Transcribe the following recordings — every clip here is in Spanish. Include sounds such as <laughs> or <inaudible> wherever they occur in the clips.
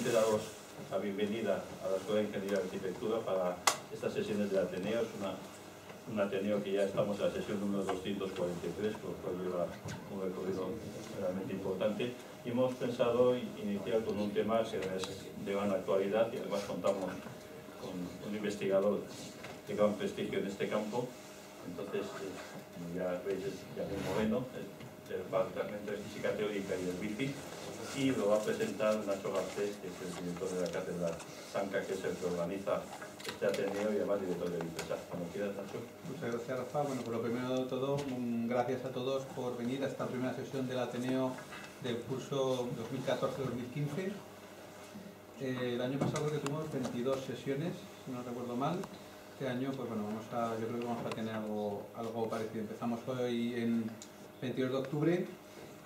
simplemente daros la bienvenida a la Escuela de Ingeniería y Arquitectura para estas sesiones de Ateneo. Es un Ateneo que ya estamos en la sesión número 243, por lo cual lleva un recorrido realmente importante. Y hemos pensado iniciar con un tema que es de gran actualidad y además contamos con un investigador de gran prestigio en este campo. Entonces, eh, ya veis, es Javier Moreno, del Departamento de Física Teórica y del BIFI, y lo va a presentar Nacho Garcés, que es el director de la Cátedra Sanca, que es el que organiza este Ateneo y además director de IPESA. Cuando quieras, Nacho. Muchas gracias, Rafa. Bueno, por lo primero de todo, gracias a todos por venir a esta primera sesión del Ateneo del curso 2014-2015. Eh, el año pasado que tuvimos 22 sesiones, si no recuerdo mal. Este año, pues bueno, vamos a, yo creo que vamos a tener algo, algo parecido. Empezamos hoy en 22 de octubre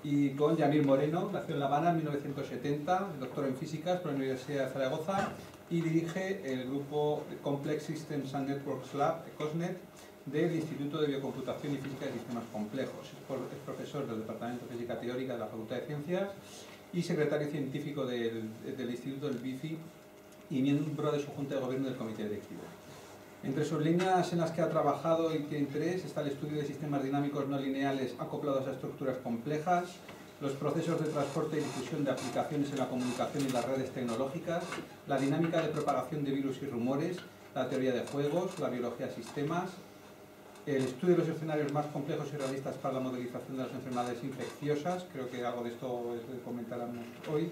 y con Yamir Moreno, nació en La Habana en 1970, doctor en físicas por la Universidad de Zaragoza y dirige el grupo Complex Systems and Networks Lab, COSNET, del Instituto de Biocomputación y Física de Sistemas Complejos. Es profesor del Departamento de Física Teórica de la Facultad de Ciencias y secretario científico del, del Instituto del BIFI y miembro de su Junta de Gobierno del Comité Directivo. Entre sus líneas en las que ha trabajado y que interés está el estudio de sistemas dinámicos no lineales acoplados a estructuras complejas, los procesos de transporte y difusión de aplicaciones en la comunicación y las redes tecnológicas, la dinámica de propagación de virus y rumores, la teoría de juegos, la biología de sistemas, el estudio de los escenarios más complejos y realistas para la modelización de las enfermedades infecciosas, creo que algo de esto comentaremos hoy,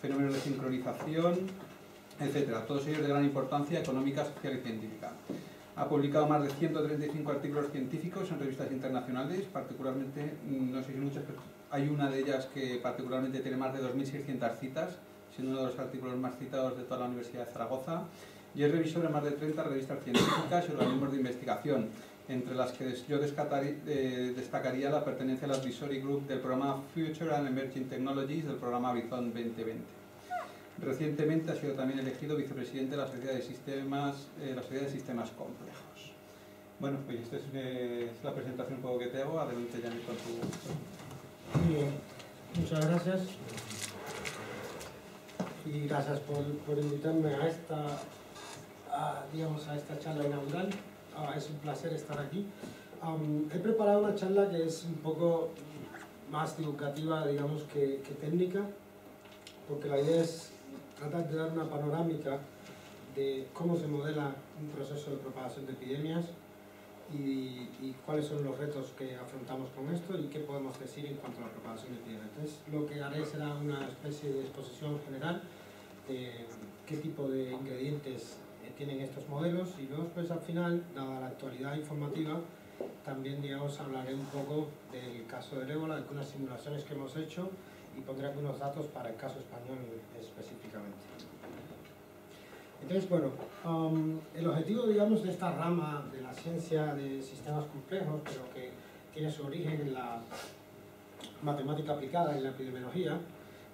fenómenos de sincronización, etcétera. Todos ellos de gran importancia económica, social y científica. Ha publicado más de 135 artículos científicos en revistas internacionales, particularmente, no sé si muchas, pero hay una de ellas que particularmente tiene más de 2.600 citas, siendo uno de los artículos más citados de toda la Universidad de Zaragoza, y es revisor de más de 30 revistas científicas y organismos de investigación, entre las que yo eh, destacaría la pertenencia al Advisory Group del programa Future and Emerging Technologies del programa Bizon 2020. Recientemente ha sido también elegido vicepresidente de la Sociedad de Sistemas, eh, la Sociedad de Sistemas Complejos. Bueno, pues esta es, eh, la presentación un poco que te hago. Adelante, ya con tu... Muy bien, muchas gracias. Y gracias por, por invitarme a esta, digamos, a esta charla inaugural. Ah, es un placer estar aquí. he preparado una charla que es un poco más divulgativa, digamos, que, que técnica, porque la idea es tratar de dar una panorámica de cómo se modela un proceso de propagación de epidemias y, cuáles son los retos que afrontamos con esto y qué podemos decir en cuanto a la propagación de epidemias. Entonces, lo que haré será una especie de exposición general de qué tipo de ingredientes eh, tienen estos modelos y luego pues al final, dada la actualidad informativa, también digamos hablaré un poco del caso del ébola, de algunas simulaciones que hemos hecho y pondré algunos datos para el caso español específicamente. Entonces, bueno, um, el objetivo, digamos, de esta rama de la ciencia de sistemas complejos, pero que tiene su origen en la matemática aplicada, en la epidemiología,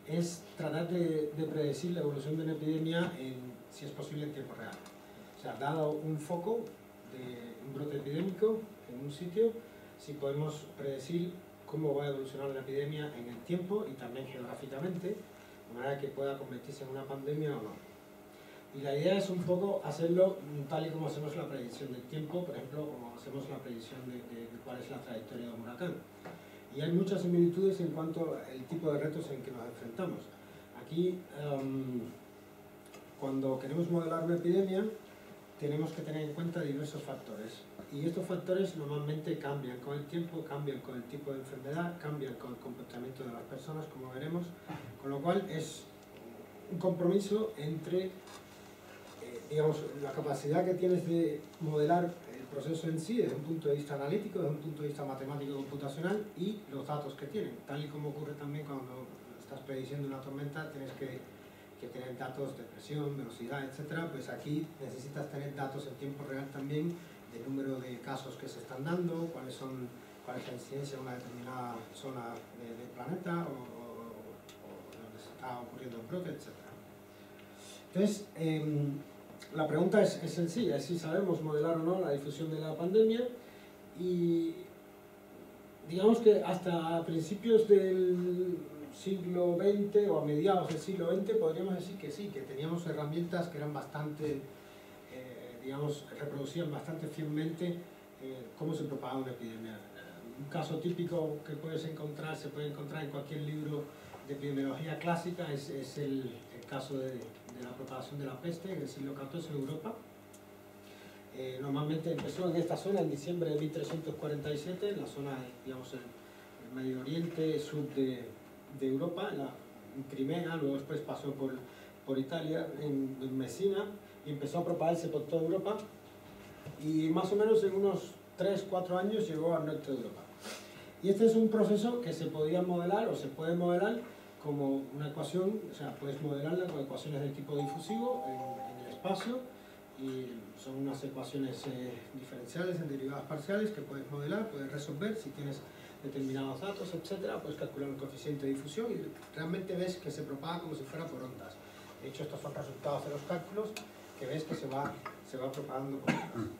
es tratar de, predecir la evolución de una epidemia, en, si es posible, en tiempo real. O sea, dado un foco de un brote epidémico en un sitio, si podemos predecir cómo va a evolucionar la epidemia en el tiempo y también geográficamente, de manera que pueda convertirse en una pandemia o no. Y la idea es un poco hacerlo tal y como hacemos la predicción del tiempo, por ejemplo, como hacemos la predicción de, cuál es la trayectoria de un huracán. Y hay muchas similitudes en cuanto al tipo de retos en que nos enfrentamos. Aquí, em, cuando queremos modelar una epidemia, tenemos que tener en cuenta diversos factores. Y estos factores normalmente cambian con el tiempo, cambian con el tipo de enfermedad, cambian con el comportamiento de las personas, como veremos, con lo cual es un compromiso entre eh, digamos, la capacidad que tienes de modelar el proceso en sí desde un punto de vista analítico, desde un punto de vista matemático computacional y los datos que tienen. Tal y como ocurre también cuando estás prediciendo una tormenta, tienes que, que tener datos de presión, velocidad, etc. Pues aquí necesitas tener datos en tiempo real también del número de casos que se están dando, cuáles son, cuál es la incidencia en una determinada zona del planeta o, donde se está ocurriendo el brote, etc. Entonces, em, la pregunta es, es, sencilla, es si sabemos modelar o no la difusión de la pandemia y digamos que hasta principios del siglo XX o a mediados del siglo XX podríamos decir que sí, que teníamos herramientas que eran bastante, eh, digamos, reproducían bastante fielmente eh, cómo se propagaba una epidemia. Un caso típico que puedes encontrar, se puede encontrar en cualquier libro de epidemiología clásica, es, es el, el, caso de, de, la propagación de la peste en el siglo XIV en Europa. Eh, normalmente empezó en esta zona en diciembre de 1347, en la zona, digamos, el, el Medio Oriente, sur de, de Europa, la, en, Crimea, luego después pasó por, por Italia, en, en Messina, y empezó a propagarse por toda Europa, y más o menos en unos 3-4 años llegó al norte de Europa. Y este es un proceso que se podía modelar o se puede modelar como una ecuación, o sea, puedes modelarla con ecuaciones del tipo difusivo en, en el espacio y son unas ecuaciones eh, diferenciales en derivadas parciales que puedes modelar, puedes resolver si tienes determinados datos, etcétera, puedes calcular un coeficiente de difusión y realmente ves que se propaga como si fuera por ondas. De hecho, estos son resultados de los cálculos que ves que se va, se va propagando por ondas.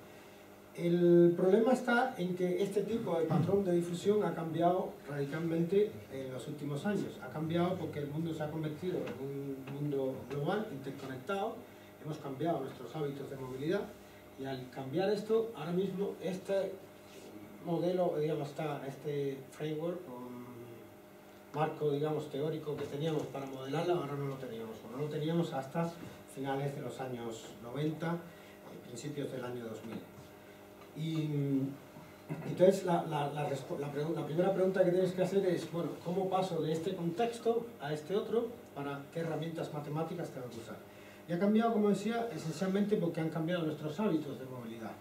El problema está en que este tipo de patrón de difusión ha cambiado radicalmente en los últimos años. Ha cambiado porque el mundo se ha convertido en un mundo global, interconectado, hemos cambiado nuestros hábitos de movilidad y al cambiar esto, ahora mismo este modelo, digamos, está, este framework, marco, digamos, teórico que teníamos para modelarla, ahora no lo teníamos, o no lo teníamos hasta finales de los años 90, principios del año 2000. Y entonces la, la, la, la, primera pregunta que tienes que hacer es, bueno, ¿cómo paso de este contexto a este otro? ¿Para qué herramientas matemáticas tengo que usar? Y ha cambiado, como decía, esencialmente porque han cambiado nuestros hábitos de movilidad.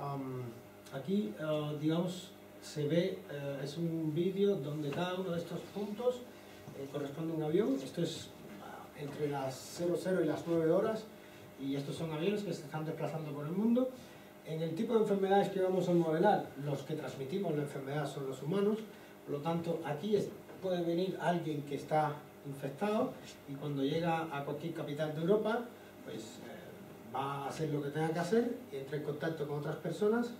Um, aquí, uh, digamos, se ve, uh, es un vídeo donde cada uno de estos puntos eh, corresponde a un avión. Esto es uh, entre las 00 y las 9 horas. Y estos son aviones que se están desplazando por el mundo. En el tipo de enfermedades que vamos a modelar, los que transmitimos la enfermedad son los humanos, por lo tanto aquí es, puede venir alguien que está infectado y cuando llega a cualquier capital de Europa, pues eh, va a hacer lo que tenga que hacer, y entra en contacto con otras personas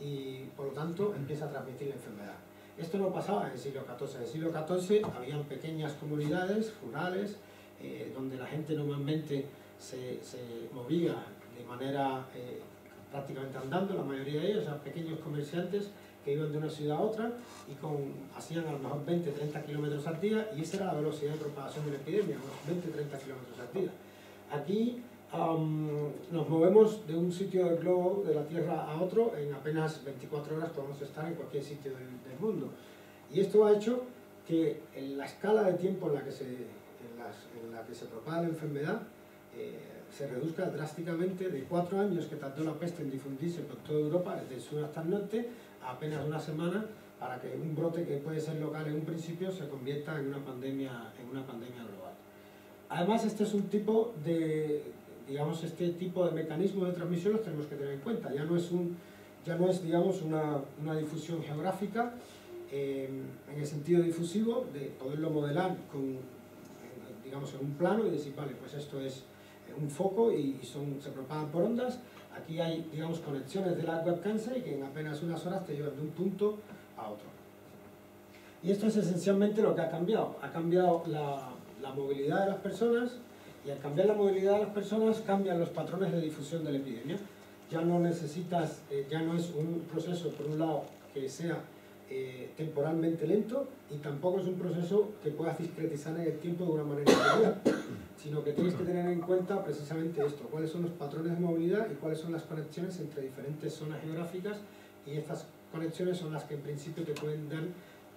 y por lo tanto empieza a transmitir la enfermedad. Esto no pasaba en el siglo XIV. En el siglo XIV habían pequeñas comunidades rurales eh, donde la gente normalmente se, se movía de manera eh, prácticamente andando, la mayoría de ellos, eran pequeños comerciantes que iban de una ciudad a otra y con, hacían a lo mejor 20, 30 kilómetros al día y esa era la velocidad de propagación de la epidemia, unos 20, 30 kilómetros al día. Aquí nos movemos de un sitio del globo, de la Tierra a otro, en apenas 24 horas podemos estar en cualquier sitio del, mundo. Y esto ha hecho que en la escala de tiempo en la que se, en la que se propaga la enfermedad, eh, se reduzca drásticamente de cuatro años que tardó la peste en difundirse por toda Europa, desde el sur hasta el norte, a apenas una semana, para que un brote que puede ser local en un principio se convierta en una pandemia, en una pandemia global. Además, este es un tipo de, digamos, este tipo de mecanismo de transmisión los tenemos que tener en cuenta. Ya no es, un, ya no es digamos, una, una difusión geográfica eh, en el sentido difusivo, de poderlo modelar con, digamos, en un plano y decir, vale, pues esto es un foco y son, se propagan por ondas. Aquí hay, digamos, conexiones de la webcams y que en apenas unas horas te llevan de un punto a otro. Y esto es esencialmente lo que ha cambiado. Ha cambiado la, la movilidad de las personas y al cambiar la movilidad de las personas cambian los patrones de difusión de la epidemia. Ya no necesitas, eh, ya no es un proceso, por un lado, que sea eh, temporalmente lento y tampoco es un proceso que puedas discretizar en el tiempo de una manera inmediata, <coughs> sino que tienes que tener en cuenta precisamente esto, cuáles son los patrones de movilidad y cuáles son las conexiones entre diferentes zonas geográficas y estas conexiones son las que en principio te pueden dar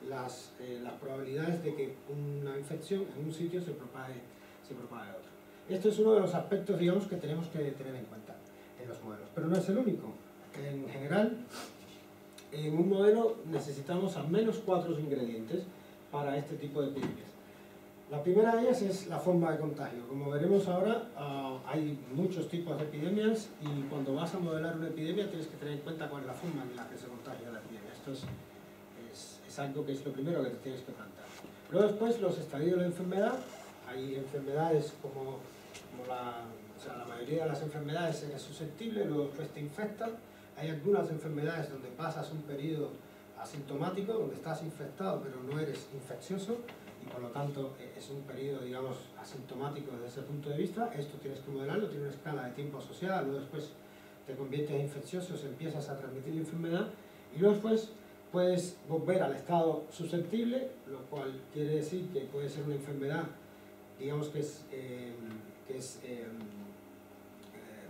las, eh, las probabilidades de que una infección en un sitio se propague, se propague a otro. Esto es uno de los aspectos digamos, que tenemos que tener en cuenta en los modelos, pero no es el único. En general, en un modelo necesitamos al menos cuatro ingredientes para este tipo de epidemias. La primera de ellas es la forma de contagio. Como veremos ahora, uh, hay muchos tipos de epidemias y cuando vas a modelar una epidemia tienes que tener en cuenta cuál es la forma en la que se contagia la epidemia. Esto es, es, es algo que es lo primero que te tienes que plantear. Luego después los estadios de la enfermedad. Hay enfermedades como, como la, mayoría de las enfermedades eres susceptible, luego después te infectan hay algunas enfermedades donde pasas un periodo asintomático, donde estás infectado pero no eres infeccioso, y por lo tanto eh, es un periodo, digamos, asintomático desde ese punto de vista. Esto tienes que modelarlo, tiene una escala de tiempo asociada, luego después te conviertes en infeccioso, empiezas a transmitir la enfermedad y luego después puedes volver al estado susceptible, lo cual quiere decir que puede ser una enfermedad, digamos que es, eh, que es eh,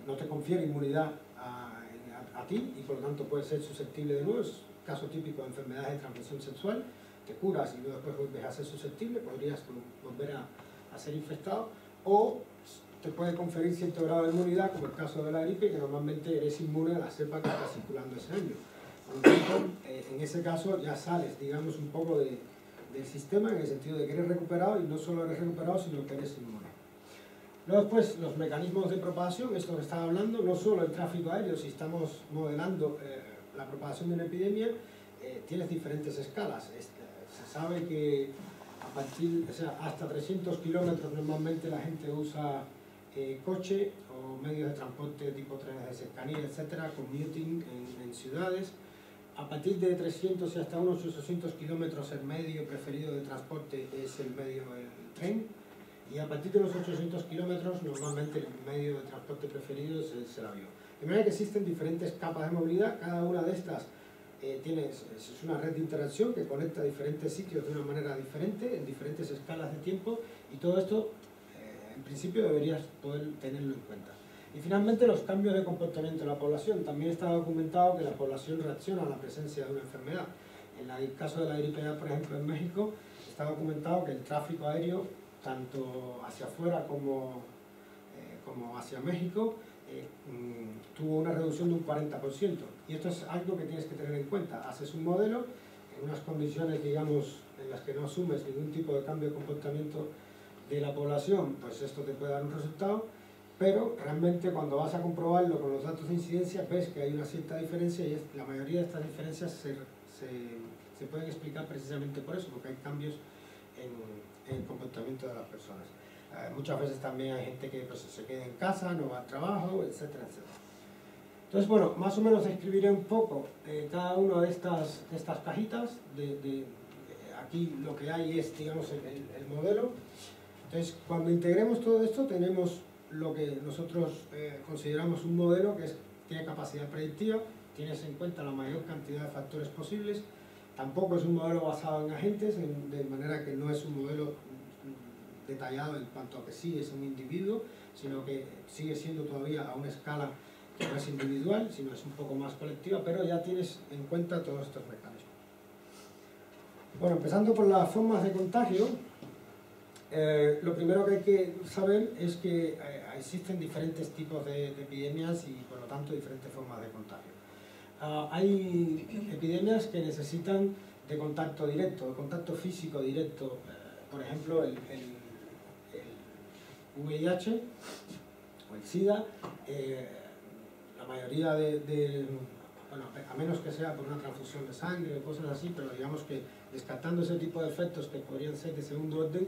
no te confiere inmunidad a, ti y por lo tanto puede ser susceptible de nuevo, es caso típico de enfermedades de transmisión sexual, te curas y luego después vuelves a ser susceptible, podrías volver a, ser infectado, o te puede conferir cierto grado de inmunidad, como el caso de la gripe, que normalmente eres inmune a la cepa que está circulando ese año. Por lo tanto, eh, en ese caso ya sales, digamos, un poco de, del sistema en el sentido de que eres recuperado y no solo eres recuperado, sino que eres inmune. Luego después, los mecanismos de propagación, esto que estaba hablando, no solo el tráfico aéreo, si estamos modelando eh, la propagación de una epidemia, eh, tienes diferentes escalas. se sabe que hasta 300 kilómetros normalmente la gente usa eh, coche o medios de transporte tipo trenes de cercanía, etcétera, commuting en, en ciudades. A partir de 300 y hasta unos 800 kilómetros el medio preferido de transporte es el medio del tren y a partir de los 800 kilómetros normalmente el medio de transporte preferido es, el avión. De manera que existen diferentes capas de movilidad, cada una de estas eh, tiene, es una red de interacción que conecta diferentes sitios de una manera diferente, en diferentes escalas de tiempo y todo esto eh, en principio deberías poder tenerlo en cuenta. Y finalmente los cambios de comportamiento de la población. También está documentado que la población reacciona a la presencia de una enfermedad. En el caso de la gripe A, por ejemplo, en México, está documentado que el tráfico aéreo tanto hacia afuera como, eh, como hacia México, eh, mm, tuvo una reducción de un 40%. Y esto es algo que tienes que tener en cuenta. Haces un modelo en unas condiciones, digamos, en las que no asumes ningún tipo de cambio de comportamiento de la población, pues esto te puede dar un resultado, pero realmente cuando vas a comprobarlo con los datos de incidencia ves que hay una cierta diferencia y la mayoría de estas diferencias se, se, se pueden explicar precisamente por eso, porque hay cambios en, el comportamiento de las personas. Eh, muchas veces también hay gente que pues, se queda en casa, no va al trabajo, etcétera, etcétera. Entonces, bueno, más o menos describiré un poco eh, cada una de estas, estas cajitas. De, aquí lo que hay es, digamos, el, modelo. Entonces, cuando integremos todo esto, tenemos lo que nosotros eh, consideramos un modelo que es, tiene capacidad predictiva, tienes en cuenta la mayor cantidad de factores posibles, Tampoco es un modelo basado en agentes, de manera que no es un modelo detallado en cuanto a que sí es un individuo, sino que sigue siendo todavía a una escala que no es individual, sino es un poco más colectiva, pero ya tienes en cuenta todos estos mecanismos. Bueno, empezando por las formas de contagio, eh, lo primero que hay que saber es que eh, existen diferentes tipos de epidemias y por lo tanto diferentes formas de contagio. Ah, hay epidemias que necesitan de contacto directo, de contacto físico directo. Por ejemplo, el, VIH o el SIDA, eh, la mayoría de, bueno, a menos que sea por una transfusión de sangre o cosas así, pero digamos que descartando ese tipo de efectos que podrían ser de segundo orden,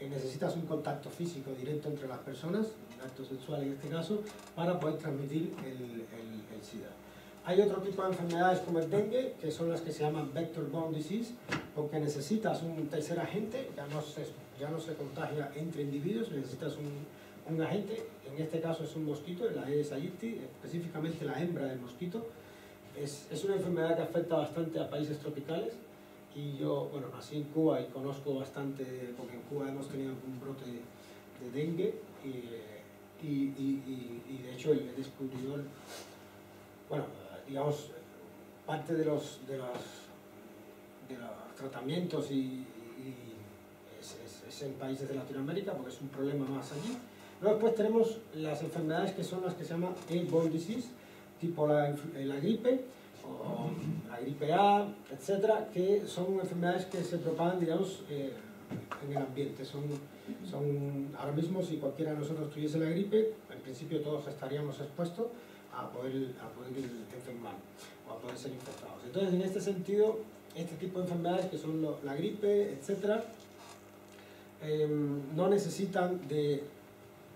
eh, necesitas un contacto físico directo entre las personas, acto sexual en este caso, para poder transmitir el SIDA. Hay otro tipo de enfermedades como el dengue, que son las que se llaman vector-borne disease, porque necesitas un tercer agente, ya no se, ya no se contagia entre individuos, necesitas un, un agente, en este caso es un mosquito, la Aedes aegypti, específicamente la hembra del mosquito. Es, es, una enfermedad que afecta bastante a países tropicales y yo, bueno, nací en Cuba y conozco bastante, porque en Cuba hemos tenido un brote de, dengue y, y, y, y, de hecho el descubridor, bueno, digamos, parte de los, de los, de los tratamientos y, es, en países de Latinoamérica porque es un problema más allí. Luego después tenemos las enfermedades que son las que se llaman airborne disease, tipo la, la gripe, o la gripe A, etcétera, que son enfermedades que se propagan, digamos, eh, en el ambiente. Son, son, ahora mismo, si cualquiera de nosotros tuviese la gripe, en principio todos estaríamos expuestos, a poder, a poder enfermar o a poder ser infectados. Entonces, en este sentido, este tipo de enfermedades que son la gripe, etc., em, no necesitan de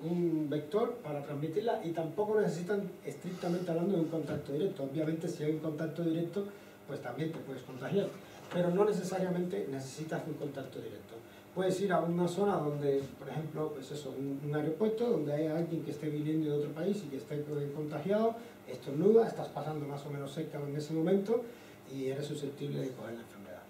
un vector para transmitirla y tampoco necesitan estrictamente hablando de un contacto directo. Obviamente si hay un contacto directo, pues también te puedes contagiar, pero no necesariamente necesitas un contacto directo. Puedes ir a una zona donde, por ejemplo, pues eso, un, aeropuerto donde hay alguien que esté viniendo de otro país y que esté contagiado, estornuda, estás pasando más o menos cerca en ese momento y eres susceptible de coger la enfermedad.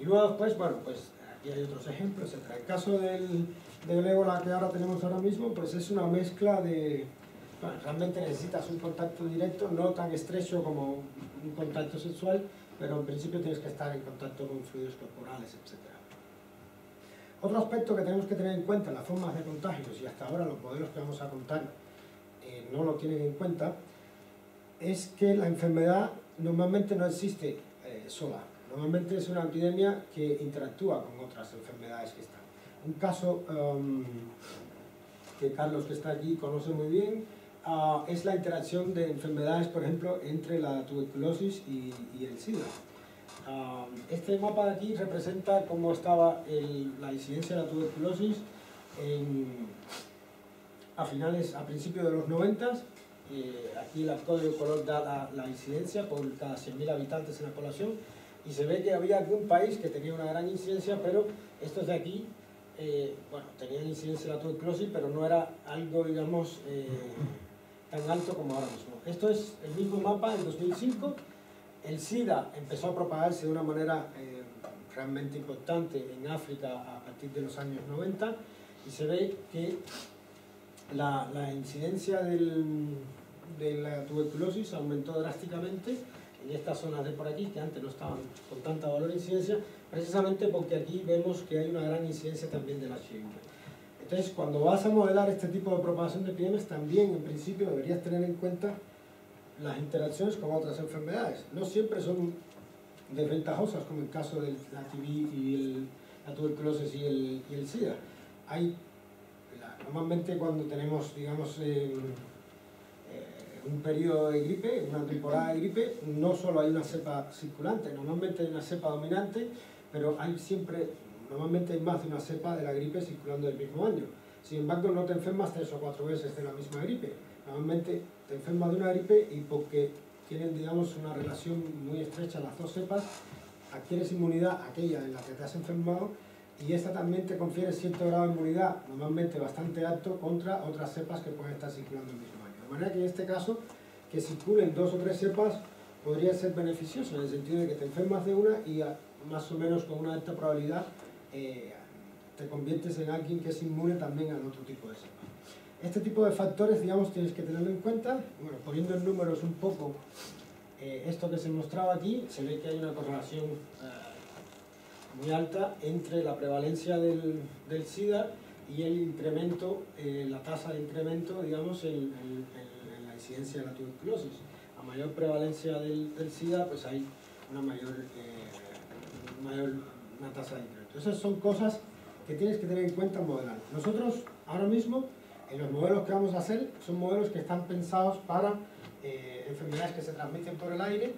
Y luego después, bueno, pues aquí hay otros ejemplos, etc. El caso del, del ébola que ahora tenemos ahora mismo, pues es una mezcla de... Realmente necesitas un contacto directo, no tan estrecho como un contacto sexual, pero en principio tienes que estar en contacto con fluidos corporales, etc. Otro aspecto que tenemos que tener en cuenta en las formas de contagios, y hasta ahora los modelos que vamos a contar eh, no lo tienen en cuenta, es que la enfermedad normalmente no existe eh, sola. Normalmente es una epidemia que interactúa con otras enfermedades que están. Un caso um, que Carlos, que está aquí, conoce muy bien, uh, es la interacción de enfermedades, por ejemplo, entre la tuberculosis y el SIDA. Uh, este mapa de aquí representa cómo estaba el, la incidencia de la tuberculosis en, a finales, a principios de los 90 eh, aquí el código color da la, la, incidencia por cada 100.000 habitantes en la población y se ve que había algún país que tenía una gran incidencia, pero estos de aquí, eh, bueno, tenían incidencia de la tuberculosis, pero no era algo, digamos, eh, tan alto como ahora mismo. Esto es el mismo mapa en 2005. El SIDA empezó a propagarse de una manera eh, realmente importante en África a partir de los años 90 y se ve que la, la incidencia del, de la tuberculosis aumentó drásticamente en estas zonas de por aquí, que antes no estaban con tanta valor de incidencia, precisamente porque aquí vemos que hay una gran incidencia también del HIV. Entonces, cuando vas a modelar este tipo de propagación de epidemias, también en principio deberías tener en cuenta las interacciones con otras enfermedades. No siempre son desventajosas, como el caso de la TB y el, la tuberculosis y el, el SIDA. Hay, normalmente cuando tenemos, digamos, eh, un periodo de gripe, una temporada de gripe, no solo hay una cepa circulante, normalmente hay una cepa dominante, pero hay siempre, normalmente hay más de una cepa de la gripe circulando del mismo año. Sin embargo, no te enfermas tres o cuatro veces de la misma gripe. Normalmente te enfermas de una gripe y porque tienen, digamos, una relación muy estrecha las dos cepas, adquieres inmunidad aquella en la que te has enfermado y esta también te confiere cierto grado de inmunidad, normalmente bastante alto, contra otras cepas que pueden estar circulando el mismo año. De manera que en este caso, que circulen dos o tres cepas podría ser beneficioso, en el sentido de que te enfermas de una y a, más o menos con una alta probabilidad eh, te conviertes en alguien que es inmune también al otro tipo de cepas. Este tipo de factores, digamos, tienes que tenerlo en cuenta. Bueno, poniendo en números un poco eh, esto que se mostraba aquí, se ve que hay una correlación eh, muy alta entre la prevalencia del, del SIDA y el incremento, eh, la tasa de incremento, digamos, en, en, en, la incidencia de la tuberculosis. A mayor prevalencia del, del SIDA, pues hay una mayor, eh, mayor una tasa de incremento. Esas son cosas que tienes que tener en cuenta en modelar. Nosotros, ahora mismo, los modelos que vamos a hacer, son modelos que están pensados para eh, enfermedades que se transmiten por el aire,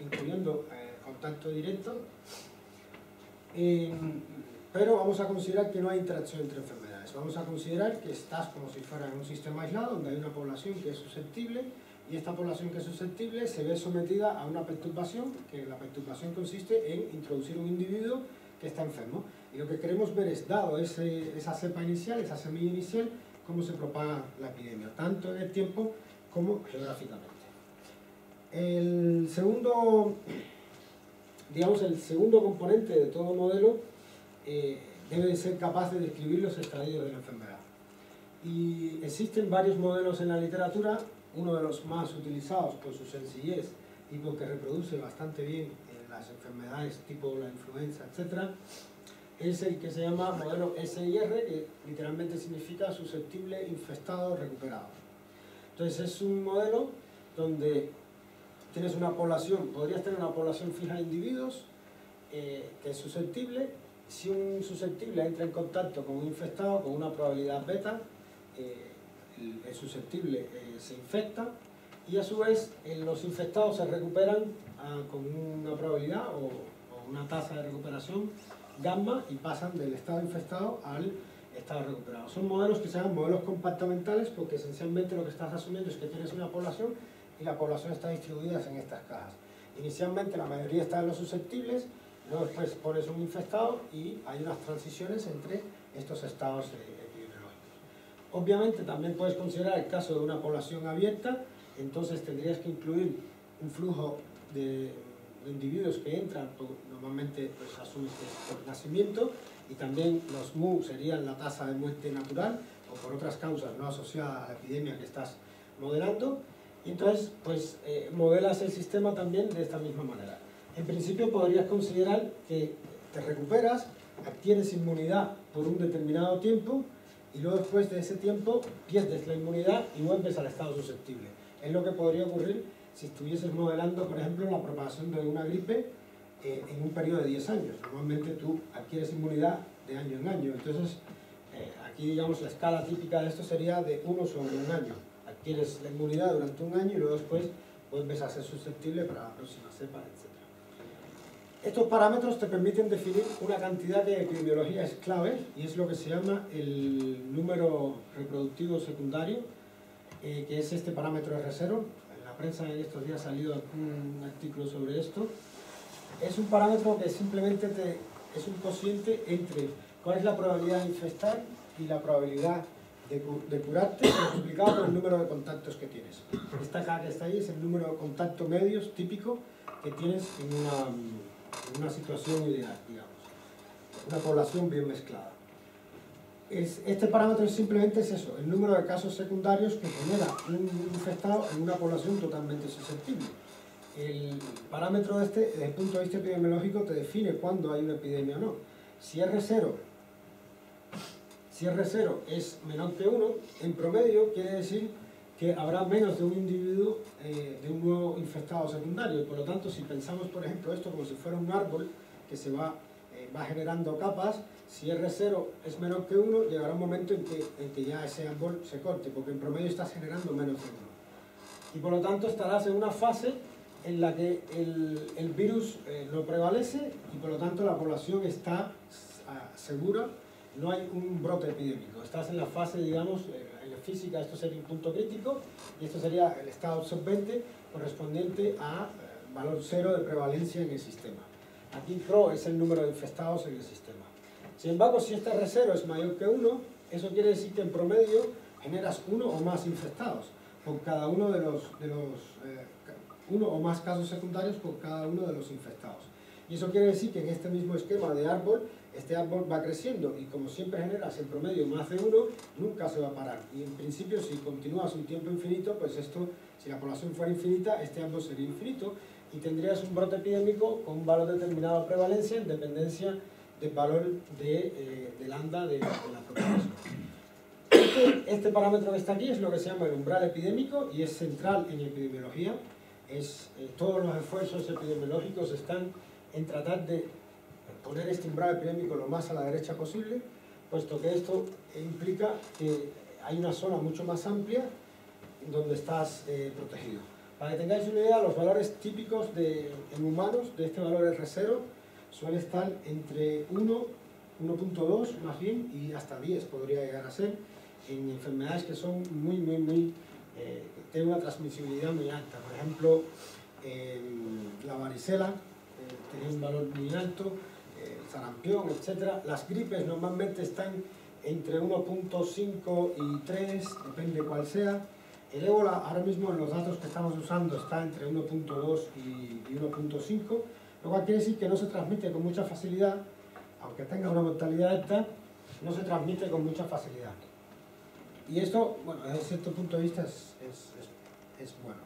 incluyendo eh, contacto directo, pero vamos a considerar que no hay interacción entre enfermedades. Vamos a considerar que estás como si fuera en un sistema aislado donde hay una población que es susceptible y esta población que es susceptible se ve sometida a una perturbación, que la perturbación consiste en introducir un individuo que está enfermo. Y lo que queremos ver es, dado ese, esa cepa inicial, esa semilla inicial, cómo se propaga la epidemia, tanto en el tiempo como geográficamente. El segundo, digamos, el segundo componente de todo modelo eh, debe ser capaz de describir los estadios de la enfermedad. Y existen varios modelos en la literatura, uno de los más utilizados por su sencillez y porque reproduce bastante bien en las enfermedades tipo la influenza, etc., es el que se llama modelo SIR, que literalmente significa susceptible, infestado, recuperado. Entonces es un modelo donde tienes una población, podrías tener una población fija de individuos eh, que es susceptible si un susceptible entra en contacto con un infectado con una probabilidad beta, eh, el, susceptible eh, se infecta y a su vez los infectados se recuperan ah, con una probabilidad o, una tasa de recuperación gamma y pasan del estado infectado al estado recuperado. Son modelos que se llaman modelos compartimentales porque esencialmente lo que estás asumiendo es que tienes una población y la población está distribuida en estas cajas. Inicialmente la mayoría está en los susceptibles, luego después pones un infectado y hay unas transiciones entre estos estados epidemiológicos. Obviamente también puedes considerar el caso de una población abierta, entonces tendrías que incluir un flujo de, individuos que entran, normalmente pues asumes que es por nacimiento, y también los MU serían la tasa de muerte natural o por otras causas no asociadas a la epidemia que estás modelando, y entonces pues eh, modelas el sistema también de esta misma manera. En principio podrías considerar que te recuperas, adquieres inmunidad por un determinado tiempo y luego después de ese tiempo pierdes la inmunidad y vuelves al estado susceptible. Es lo que podría ocurrir si estuvieses modelando, por ejemplo, la propagación de una gripe eh, en un periodo de 10 años. Normalmente tú adquieres inmunidad de año en año, entonces eh, aquí digamos la escala típica de esto sería de uno sobre un año. Adquieres la inmunidad durante un año y luego después vuelves a ser susceptible para la próxima cepa, etc. Estos parámetros te permiten definir una cantidad de epidemiología es clave y es lo que se llama el número reproductivo secundario, eh, que es este parámetro R0. Prensa en estos días ha salido un artículo sobre esto. Es un parámetro que simplemente te, es un cociente entre cuál es la probabilidad de infectar y la probabilidad de, curarte <coughs> multiplicado por el número de contactos que tienes. Esta K que está ahí es el número de contactos medios típico que tienes en una situación ideal, digamos, una población bien mezclada. Es, este parámetro simplemente es eso, el número de casos secundarios que genera un infectado en una población totalmente susceptible. El parámetro este, desde el punto de vista epidemiológico, te define cuándo hay una epidemia o no. Si R0, si R0 es menor que 1, en promedio quiere decir que habrá menos de un individuo eh, de un nuevo infectado secundario. Por lo tanto, si pensamos, por ejemplo, esto como si fuera un árbol que se va, eh, va generando capas, si R0 es menor que 1, llegará un momento en que, en que ya ese árbol se corte, porque en promedio estás generando menos de 1. Y por lo tanto estarás en una fase en la que el, el virus eh, no prevalece y por lo tanto la población está segura, no hay un brote epidémico. Estás en la fase, digamos, física esto sería un punto crítico y esto sería el estado absorbente correspondiente a eh, valor cero de prevalencia en el sistema. Aquí Rho es el número de infestados en el sistema. Sin embargo, si este R0 es mayor que 1, eso quiere decir que en promedio generas uno o más infectados por cada uno de los, de los eh, uno o más casos secundarios por cada uno de los infectados. Y eso quiere decir que en este mismo esquema de árbol este árbol va creciendo y como siempre generas en promedio más de uno, nunca se va a parar. Y en principio si continúas un tiempo infinito, pues esto, si la población fuera infinita, este árbol sería infinito y tendrías un brote epidémico con un valor determinado de prevalencia en dependencia del valor de, eh, del ANDA de, la propagación. Este, este, parámetro que está aquí es lo que se llama el umbral epidémico y es central en epidemiología. Es, eh, todos los esfuerzos epidemiológicos están en tratar de poner este umbral epidémico lo más a la derecha posible, puesto que esto implica que hay una zona mucho más amplia donde estás eh, protegido. Para que tengáis una idea, los valores típicos de, en humanos de este valor R0 suele estar entre 1, 1.2 más bien, y hasta 10 podría llegar a ser, en enfermedades que son muy, muy, muy, eh, tienen una transmisibilidad muy alta. Por ejemplo, la varicela eh, tiene un valor muy alto, sarampión, etc. Las gripes normalmente están entre 1.5 y 3, depende cuál sea. El ébola ahora mismo en los datos que estamos usando está entre 1.2 y 1.5, lo cual quiere decir que no se transmite con mucha facilidad, aunque tenga una mortalidad alta, no se transmite con mucha facilidad. Y esto, bueno, desde cierto punto de vista es, bueno.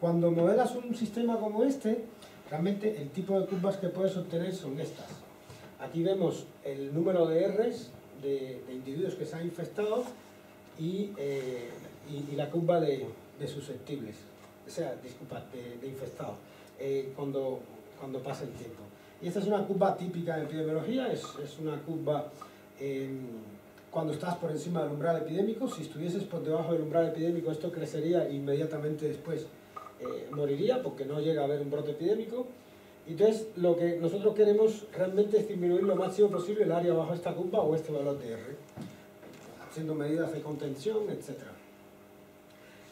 Cuando modelas un sistema como este, realmente el tipo de curvas que puedes obtener son estas. Aquí vemos el número de R's de, individuos que se han infectado y, eh, la curva de, susceptibles, o sea, disculpa, de, infectados, eh, cuando, cuando pasa el tiempo. Y esta es una curva típica de epidemiología, es, una curva cuando estás por encima del umbral epidémico, si estuvieses por debajo del umbral epidémico esto crecería inmediatamente después eh, moriría porque no llega a haber un brote epidémico entonces, lo que nosotros queremos realmente es disminuir lo máximo posible el área bajo esta curva o este valor de R, haciendo medidas de contención, etc.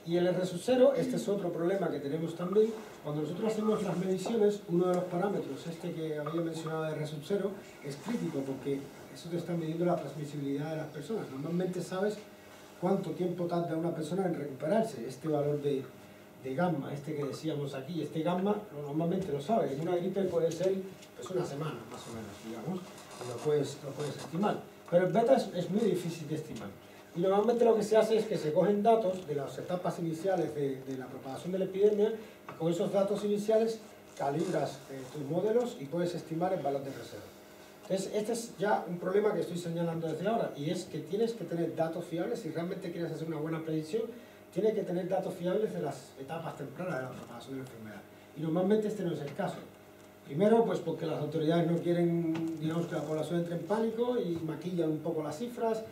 Y el R 0, este es otro problema que tenemos también, cuando nosotros hacemos las mediciones, uno de los parámetros, este que había mencionado de R 0, es crítico porque eso te está midiendo la transmisibilidad de las personas. Normalmente sabes cuánto tiempo tarda una persona en recuperarse, este valor de, de gamma, este que decíamos aquí, este gamma normalmente lo sabes, en una gripe puede ser pues una semana más o menos, digamos, lo puedes, lo puedes estimar. Pero el beta es, muy difícil de estimar. Y normalmente lo que se hace es que se cogen datos de las etapas iniciales de, de la propagación de la epidemia y con esos datos iniciales calibras eh, tus modelos y puedes estimar el valor de reserva. Entonces, este es ya un problema que estoy señalando desde ahora y es que tienes que tener datos fiables si realmente quieres hacer una buena predicción tiene que tener datos fiables de las etapas tempranas de la propagación de la enfermedad. Y normalmente este no es el caso. Primero, pues porque las autoridades no quieren, digamos, que la población entre en pánico y maquillan un poco las cifras.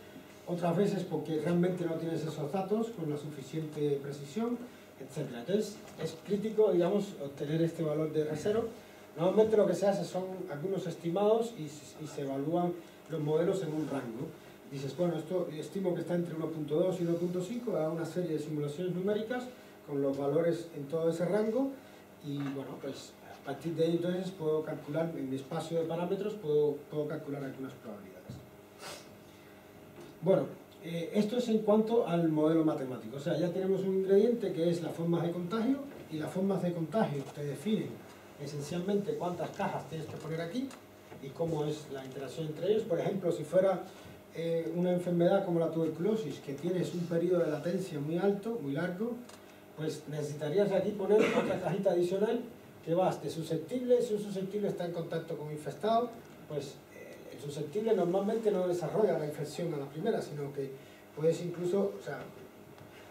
Otras veces porque realmente no tienes esos datos con la suficiente precisión, etc. Entonces, es crítico, digamos, obtener este valor de R0. Normalmente lo que se hace son algunos estimados y, se evalúan los modelos en un rango dices, bueno, esto estimo que está entre 1.2 y 1.5, hago una serie de simulaciones numéricas con los valores en todo ese rango y bueno, pues a partir de ahí entonces puedo calcular, en mi espacio de parámetros puedo, puedo calcular algunas probabilidades. Bueno, eh, esto es en cuanto al modelo matemático, o sea, ya tenemos un ingrediente que es la forma de contagio y las formas de contagio te definen esencialmente cuántas cajas tienes que poner aquí y cómo es la interacción entre ellos. Por ejemplo, si fuera eh, una enfermedad como la tuberculosis, que tienes un periodo de latencia muy alto, muy largo, pues necesitarías aquí poner otra cajita adicional que vas de susceptible, si un susceptible está en contacto con infestado, pues eh, el susceptible normalmente no desarrolla la infección a la primera, sino que puedes incluso, o sea,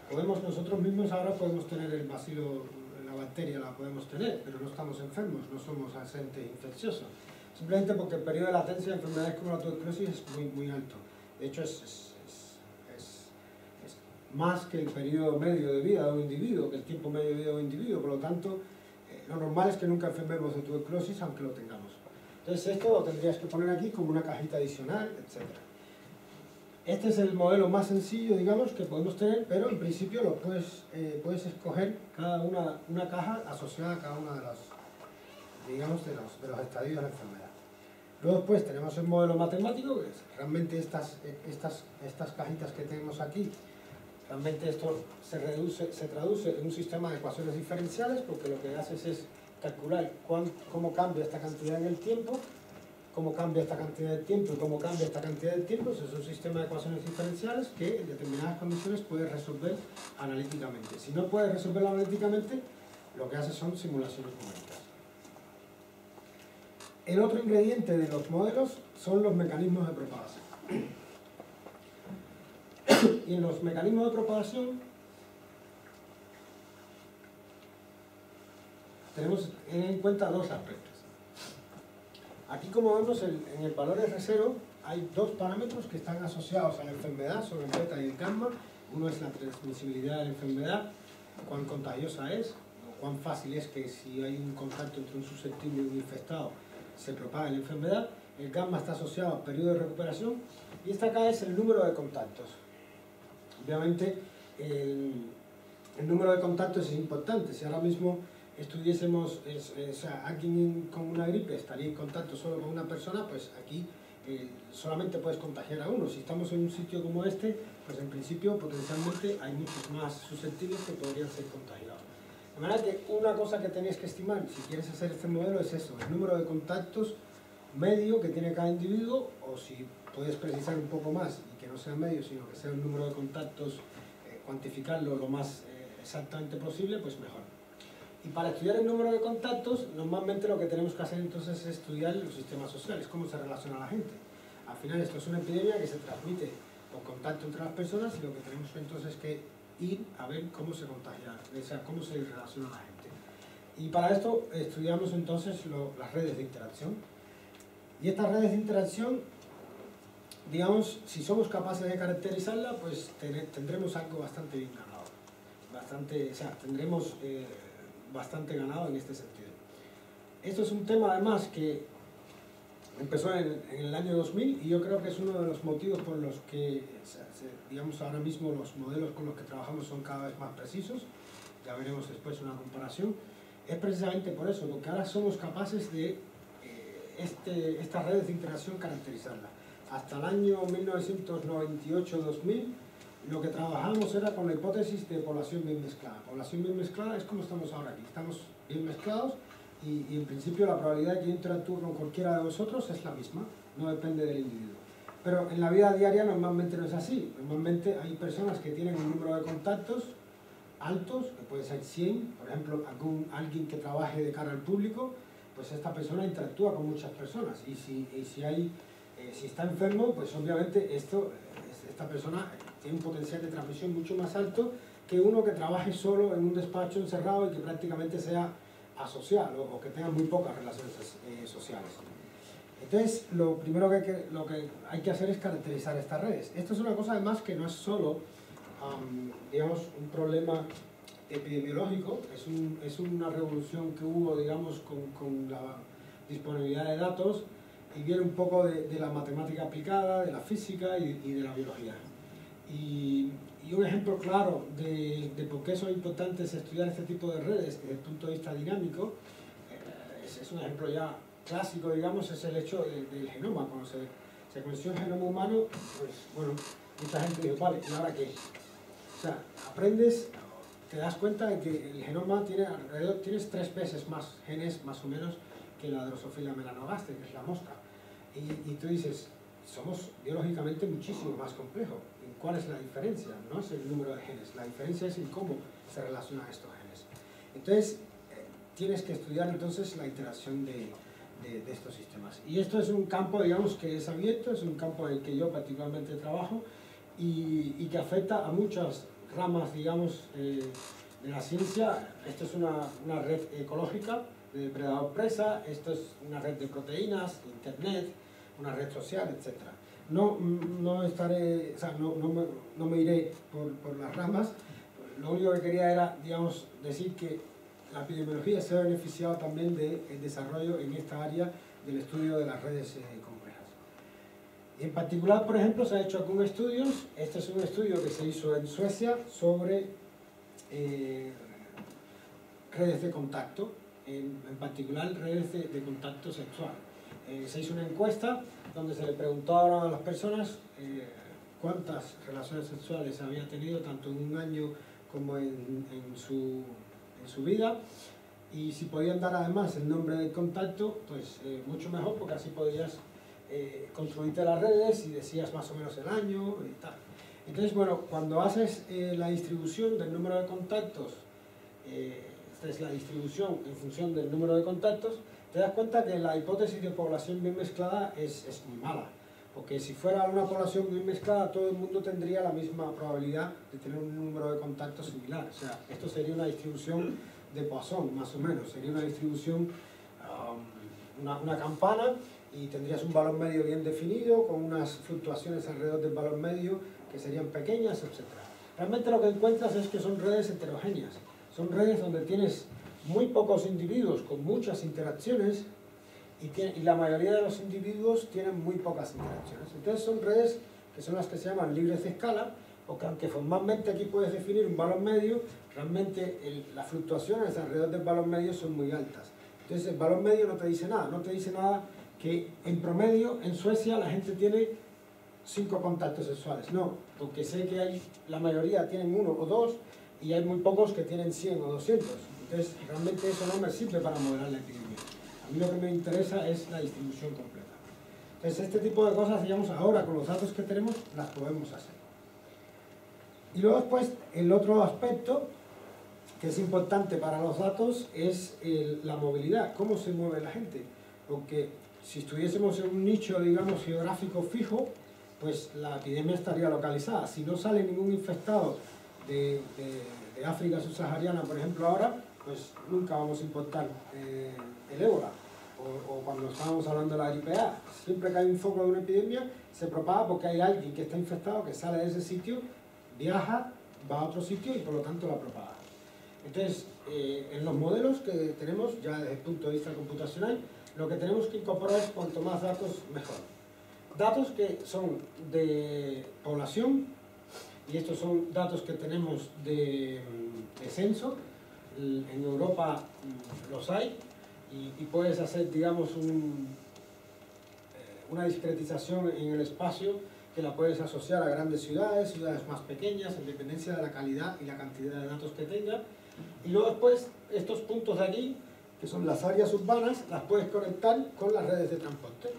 podemos nosotros mismos ahora podemos tener el vacío, la bacteria la podemos tener, pero no estamos enfermos, no somos agentes infecciosos. Simplemente porque el periodo de latencia de enfermedades como la tuberculosis es muy, muy alto. De hecho, es, más que el periodo medio de vida de un individuo, que el tiempo medio de vida de un individuo. Por lo tanto, eh, lo normal es que nunca enfermemos de tuberculosis, aunque lo tengamos. Entonces, esto lo tendrías que poner aquí como una cajita adicional, etc. Este es el modelo más sencillo, digamos, que podemos tener, pero en principio lo puedes, eh, puedes escoger cada una, una caja asociada a cada uno de los, digamos, de los, de los estadios de la enfermedad. Luego después tenemos el modelo matemático, que es realmente estas, estas, estas cajitas que tenemos aquí, realmente esto se, reduce, se traduce en un sistema de ecuaciones diferenciales porque lo que haces es calcular cómo cambia esta cantidad en el tiempo, cómo cambia esta cantidad de tiempo y cómo cambia esta cantidad de tiempo. es un sistema de ecuaciones diferenciales que en determinadas condiciones puedes resolver analíticamente. Si no puedes resolverlo analíticamente, lo que haces son simulaciones numéricas. El otro ingrediente de los modelos son los mecanismos de propagación. <coughs> Y en los mecanismos de propagación tenemos en cuenta dos aspectos. Aquí como vemos en el valor R0 hay dos parámetros que están asociados a la enfermedad, son el beta y el gamma. Uno es la transmisibilidad de la enfermedad, cuán contagiosa es, o cuán fácil es que si hay un contacto entre un susceptible y un infestado, se propaga la enfermedad, el gamma está asociado al periodo de recuperación y esta acá es el número de contactos. Obviamente el, número de contactos es importante, si ahora mismo estuviésemos, o sea, alguien con una gripe estaría en contacto solo con una persona, pues aquí eh, solamente puedes contagiar a uno. Si estamos en un sitio como este, pues en principio potencialmente hay muchos más susceptibles que podrían ser contagiados. De manera que una cosa que tenéis que estimar, si quieres hacer este modelo, es eso, el número de contactos medio que tiene cada individuo, o si puedes precisar un poco más y que no sea medio, sino que sea un número de contactos, eh, cuantificarlo lo más eh, exactamente posible, pues mejor. Y para estudiar el número de contactos, normalmente lo que tenemos que hacer entonces es estudiar los sistemas sociales, cómo se relaciona la gente. Al final esto es una epidemia que se transmite por contacto entre las personas y lo que tenemos entonces es que ir a ver cómo se contagia, o sea, cómo se relaciona la gente. Y para esto estudiamos entonces las redes de interacción. Y estas redes de interacción, digamos, si somos capaces de caracterizarla, pues tendremos algo bastante bien ganado. Bastante, o sea, tendremos eh, bastante ganado en este sentido. Esto es un tema además que empezó en, el año 2000 y yo creo que es uno de los motivos por los que, digamos, ahora mismo los modelos con los que trabajamos son cada vez más precisos, ya veremos después una comparación, es precisamente por eso, porque ahora somos capaces de eh, este, estas redes de interacción caracterizarla. Hasta el año 1998-2000 lo que trabajamos era con la hipótesis de población bien mezclada. Población bien mezclada es como estamos ahora aquí, estamos bien mezclados y, en principio la probabilidad de que yo interactúe con cualquiera de vosotros es la misma, no depende del individuo. Pero en la vida diaria normalmente no es así. Normalmente hay personas que tienen un número de contactos altos, que puede ser 100, por ejemplo, algún, alguien que trabaje de cara al público, pues esta persona interactúa con muchas personas y si, si, hay, eh, si está enfermo, pues obviamente esto, esta persona tiene un potencial de transmisión mucho más alto que uno que trabaje solo en un despacho encerrado y que prácticamente sea asocial o, que tenga muy pocas relaciones eh, sociales. Entonces, lo primero que hay que, lo que hay que hacer es caracterizar estas redes. Esto es una cosa además que no es solo, digamos, un problema epidemiológico, es, un, es, una revolución que hubo, digamos, con, con, la disponibilidad de datos y viene un poco de, de la matemática aplicada, de la física y, y de la biología. Y, un ejemplo claro de, por qué son importantes estudiar este tipo de redes desde el punto de vista dinámico, eh, es, un ejemplo ya clásico, digamos, es el hecho del genoma. Cuando se, se conoció el genoma humano, pues bueno, mucha gente dijo, vale, ¿y ahora qué? O sea, aprendes, te das cuenta de que el genoma tiene alrededor, tienes tres veces más genes, más o menos, que la Drosophila melanogaster, que es la mosca. Y tú dices, somos biológicamente muchísimo más complejos. ¿Cuál es la diferencia? No es el número de genes, la diferencia es en cómo se relacionan estos genes. Entonces, eh, tienes que estudiar entonces la interacción de, estos sistemas. Y esto es un campo, digamos, que es abierto, es un campo en el que yo particularmente trabajo y, que afecta a muchas ramas, digamos, eh, de la ciencia. Esto es una, una red ecológica de depredador-presa, esto es una red de proteínas, internet, una red social, etcétera no, no estaré, no, no, me, no me iré por, por, las ramas. Lo único que quería era, digamos, decir que la epidemiología se ha beneficiado también del desarrollo en esta área del estudio de las redes eh, complejas. En particular, por ejemplo, se ha hecho algunos estudios. Este es un estudio que se hizo en Suecia sobre eh, redes de contacto, en, particular redes de, de contacto sexual. Eh, se hizo una encuesta donde se le preguntaron a las personas eh, cuántas relaciones sexuales había tenido tanto en un año como en, su, en, su, vida y si podían dar además el nombre del contacto, pues eh, mucho mejor porque así podías eh, construirte las redes y decías más o menos el año y tal. Entonces, bueno, cuando haces la distribución del número de contactos, esta es la distribución en función del número de contactos, te das cuenta que la hipótesis de población bien mezclada es, es, muy mala. Porque si fuera una población bien mezclada, todo el mundo tendría la misma probabilidad de tener un número de contactos similar. O sea, esto sería una distribución de Poisson, más o menos. Sería una distribución, um, una, una, campana, y tendrías un valor medio bien definido, con unas fluctuaciones alrededor del valor medio que serían pequeñas, etc. Realmente lo que encuentras es que son redes heterogéneas. Son redes donde tienes muy pocos individuos con muchas interacciones y, la mayoría de los individuos tienen muy pocas interacciones. Entonces son redes que son las que se llaman libres de escala, porque aunque formalmente aquí puedes definir un valor medio, realmente las fluctuaciones alrededor del valor medio son muy altas. Entonces el valor medio no te dice nada, no te dice nada que en promedio en Suecia la gente tiene cinco contactos sexuales. No, porque sé que hay, la mayoría tienen uno o dos y hay muy pocos que tienen 100 o 200. Entonces, realmente eso no me sirve para modelar la epidemia. A mí lo que me interesa es la distribución completa. Entonces, este tipo de cosas, digamos, ahora con los datos que tenemos, las podemos hacer. Y luego después, el otro aspecto que es importante para los datos es la movilidad, cómo se mueve la gente. Porque si estuviésemos en un nicho, digamos, geográfico fijo, pues la epidemia estaría localizada. Si no sale ningún infectado de África subsahariana, por ejemplo, ahora, pues nunca vamos a importar eh, el ébola. O, cuando estábamos hablando de la gripe A, siempre que hay un foco de una epidemia, se propaga porque hay alguien que está infectado, que sale de ese sitio, viaja, va a otro sitio y por lo tanto la propaga. Entonces, eh, en los modelos que tenemos, ya desde el punto de vista computacional, lo que tenemos que incorporar es cuanto más datos mejor. Datos que son de población, y estos son datos que tenemos de, censo, en Europa mm, los hay, y, puedes hacer, digamos, un, eh, una discretización en el espacio que la puedes asociar a grandes ciudades, ciudades más pequeñas, en dependencia de la calidad y la cantidad de datos que tenga. Y luego después, estos puntos de aquí, que son las áreas urbanas, las puedes conectar con las redes de transporte.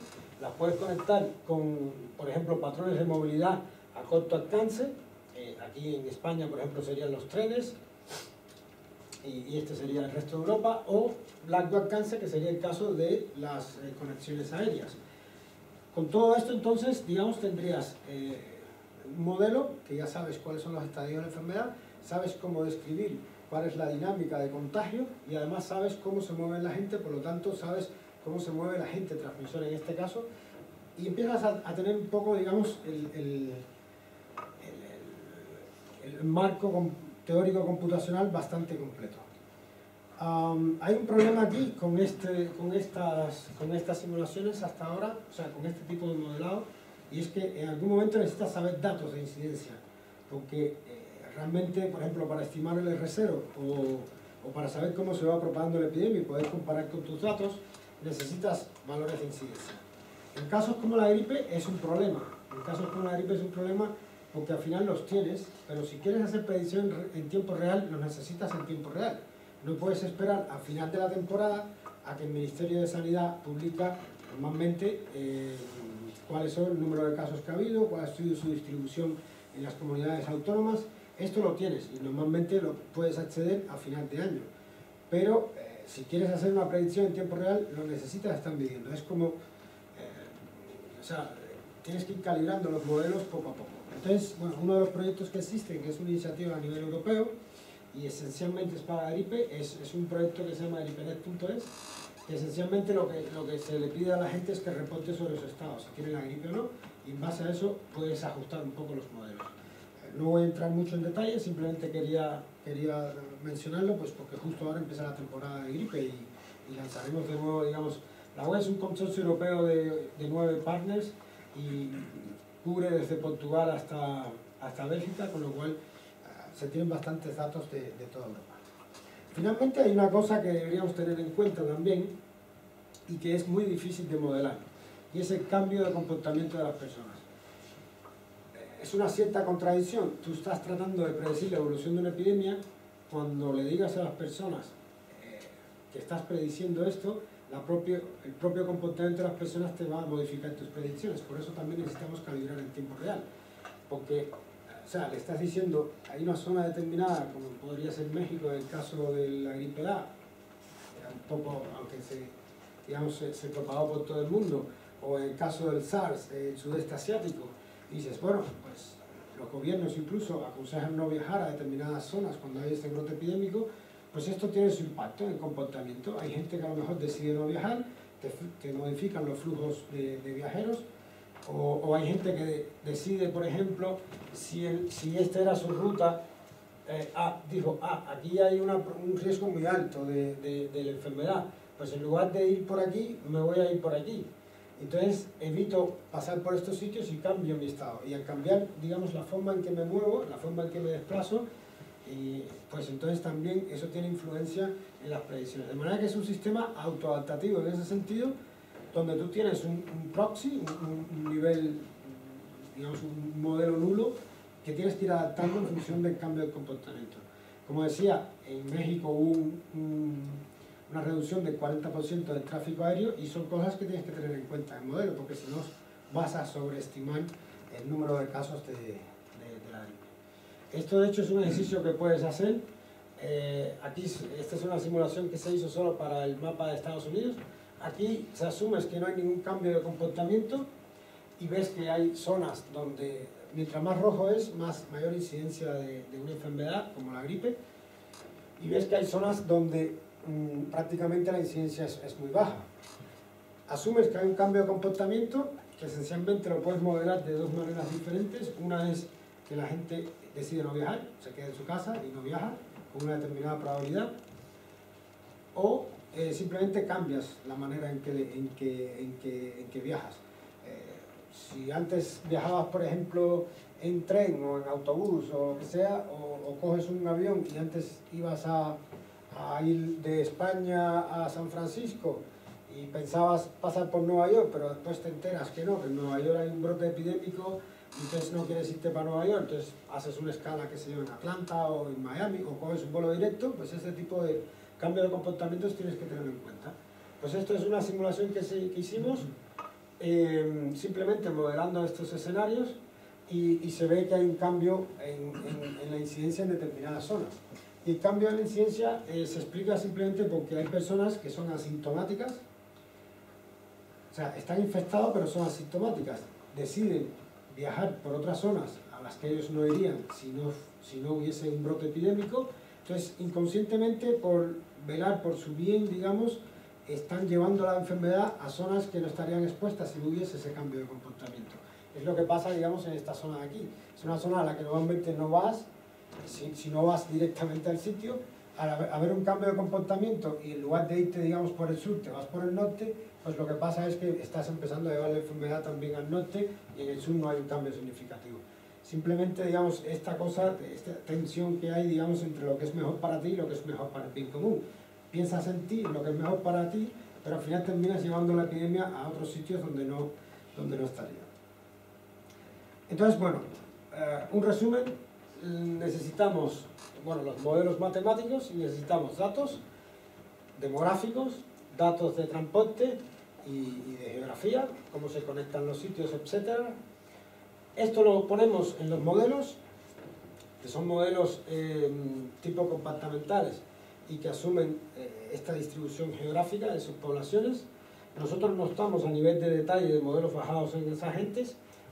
Las puedes conectar con, por ejemplo, patrones de movilidad a corto alcance. Eh, aquí en España, por ejemplo, serían los trenes. Y, este sería el resto de Europa. O largo alcance, que sería el caso de las eh, conexiones aéreas. Con todo esto, entonces, digamos, tendrías eh, un modelo que ya sabes cuáles son los estadios de la enfermedad, sabes cómo describir cuál es la dinámica de contagio y además sabes cómo se mueve la gente, por lo tanto sabes cómo se mueve la gente transmisora en este caso y empiezas a, tener un poco, digamos, el, el, marco teórico computacional bastante completo. hay un problema aquí con, este, con, estas, con estas simulaciones hasta ahora, o sea, con este tipo de modelado, y es que en algún momento necesitas saber datos de incidencia, porque eh, realmente, por ejemplo, para estimar el R0 o, o, para saber cómo se va propagando la epidemia y poder comparar con tus datos, necesitas valores de incidencia. En casos como la gripe es un problema. En casos como la gripe es un problema porque al final los tienes, pero si quieres hacer predicción en tiempo real, los necesitas en tiempo real. No puedes esperar al final de la temporada a que el Ministerio de Sanidad publica normalmente eh, cuáles son el número de casos que ha habido, cuál ha sido su distribución en las comunidades autónomas esto lo tienes y normalmente lo puedes acceder a final de año. Pero eh, si quieres hacer una predicción en tiempo real, lo necesitas estar midiendo. Es como, eh, o sea, tienes que ir calibrando los modelos poco a poco. Entonces, bueno, uno de los proyectos que existen, que es una iniciativa a nivel europeo, y esencialmente es para gripe, es, es un proyecto que se llama gripenet.es, que esencialmente lo que, lo que se le pide a la gente es que reporte sobre su estado, si tiene la gripe o no, y en base a eso puedes ajustar un poco los modelos. No voy a entrar mucho en detalle, simplemente quería, quería mencionarlo pues porque justo ahora empieza la temporada de gripe y, lanzaremos de nuevo, digamos, la web es un consorcio europeo de, nueve partners y cubre desde Portugal hasta, hasta Bélgica, con lo cual ah, se tienen bastantes datos de, de toda Europa. Finalmente hay una cosa que deberíamos tener en cuenta también y que es muy difícil de modelar y es el cambio de comportamiento de las personas es una cierta contradicción. Tú estás tratando de predecir la evolución de una epidemia cuando le digas a las personas eh, que estás prediciendo esto, la propio, el propio comportamiento de las personas te va a modificar tus predicciones. Por eso también necesitamos calibrar en tiempo real. Porque, o sea, le estás diciendo, hay una zona determinada, como podría ser México en el caso de la gripe A, un poco, aunque se, se, se propagó por todo el mundo, o en el caso del SARS, el sudeste asiático, dices, bueno, pues los gobiernos incluso aconsejan no viajar a determinadas zonas cuando hay este brote epidémico, pues esto tiene su impacto en el comportamiento. Hay gente que a lo mejor decide no viajar, que, modifican los flujos de, viajeros, o, hay gente que decide, por ejemplo, si, el, si esta era su ruta, eh, ah, dijo, ah, aquí hay un riesgo muy alto de, de la enfermedad, pues en lugar de ir por aquí, me voy a ir por aquí. Entonces evito pasar por estos sitios y cambio mi estado. Y al cambiar, digamos, la forma en que me muevo, la forma en que me desplazo, y pues entonces también eso tiene influencia en las predicciones. De manera que es un sistema autoadaptativo en ese sentido, donde tú tienes un, un un, nivel, digamos, un modelo nulo, que tienes que ir adaptando en función del cambio de comportamiento. Como decía, en México hubo un una reducción del 40% del tráfico aéreo y son cosas que tienes que tener en cuenta en el modelo, porque si no vas a sobreestimar el número de casos de. Esto de hecho es un ejercicio que puedes hacer. Eh, aquí, esta es una simulación que se hizo solo para el mapa de Estados Unidos. Aquí se asume que no hay ningún cambio de comportamiento y ves que hay zonas donde mientras más rojo es, más mayor incidencia de, de una enfermedad como la gripe. Y ves que hay zonas donde Mm, prácticamente la incidencia es, muy baja. Asumes que hay un cambio de comportamiento que esencialmente lo puedes modelar de dos maneras diferentes. Una es que la gente decide no viajar, se queda en su casa y no viaja con una determinada probabilidad. O eh, simplemente cambias la manera en que, en que, en que, viajas. Eh, si antes viajabas, por ejemplo, en tren o en autobús o lo que sea, o, coges un avión y antes ibas a, a, ir de España a San Francisco y pensabas pasar por Nueva York, pero después te enteras que no, que en Nueva York hay un brote epidémico entonces no quieres irte para Nueva York, entonces haces una escala que se llama en Atlanta o en Miami o coges un vuelo directo, pues ese tipo de cambio de comportamientos tienes que tenerlo en cuenta. Pues esto es una simulación que, que hicimos eh, simplemente modelando estos escenarios y, se ve que hay un cambio en, en, la incidencia en determinadas zonas. Y el cambio en la incidencia eh, se explica simplemente porque hay personas que son asintomáticas, o sea, están infectados pero son asintomáticas, deciden viajar por otras zonas a las que ellos no irían si no, si no hubiese un brote epidémico, entonces inconscientemente por velar por su bien, digamos, están llevando la enfermedad a zonas que no estarían expuestas si no hubiese ese cambio de comportamiento. Es lo que pasa, digamos, en esta zona de aquí. Es una zona a la que normalmente no vas, si, si no vas directamente al sitio, al haber un cambio de comportamiento y en lugar de irte, digamos, por el sur, te vas por el norte, pues lo que pasa es que estás empezando a llevar la enfermedad también al norte y en el sur no hay un cambio significativo. Simplemente, digamos, esta cosa, esta tensión que hay, digamos, entre lo que es mejor para ti y lo que es mejor para el bien común. Piensas en ti, lo que es mejor para ti, pero al final terminas llevando la epidemia a otros sitios donde no, donde no estaría. Entonces, bueno, eh, un resumen, necesitamos bueno, los modelos matemáticos y necesitamos datos demográficos, datos de transporte y, de geografía, cómo se conectan los sitios, etc. Esto lo ponemos en los modelos, que son modelos em, tipo compartamentales y que asumen eh, esta distribución geográfica de sus poblaciones. Nosotros no estamos a nivel de detalle de modelos bajados en esas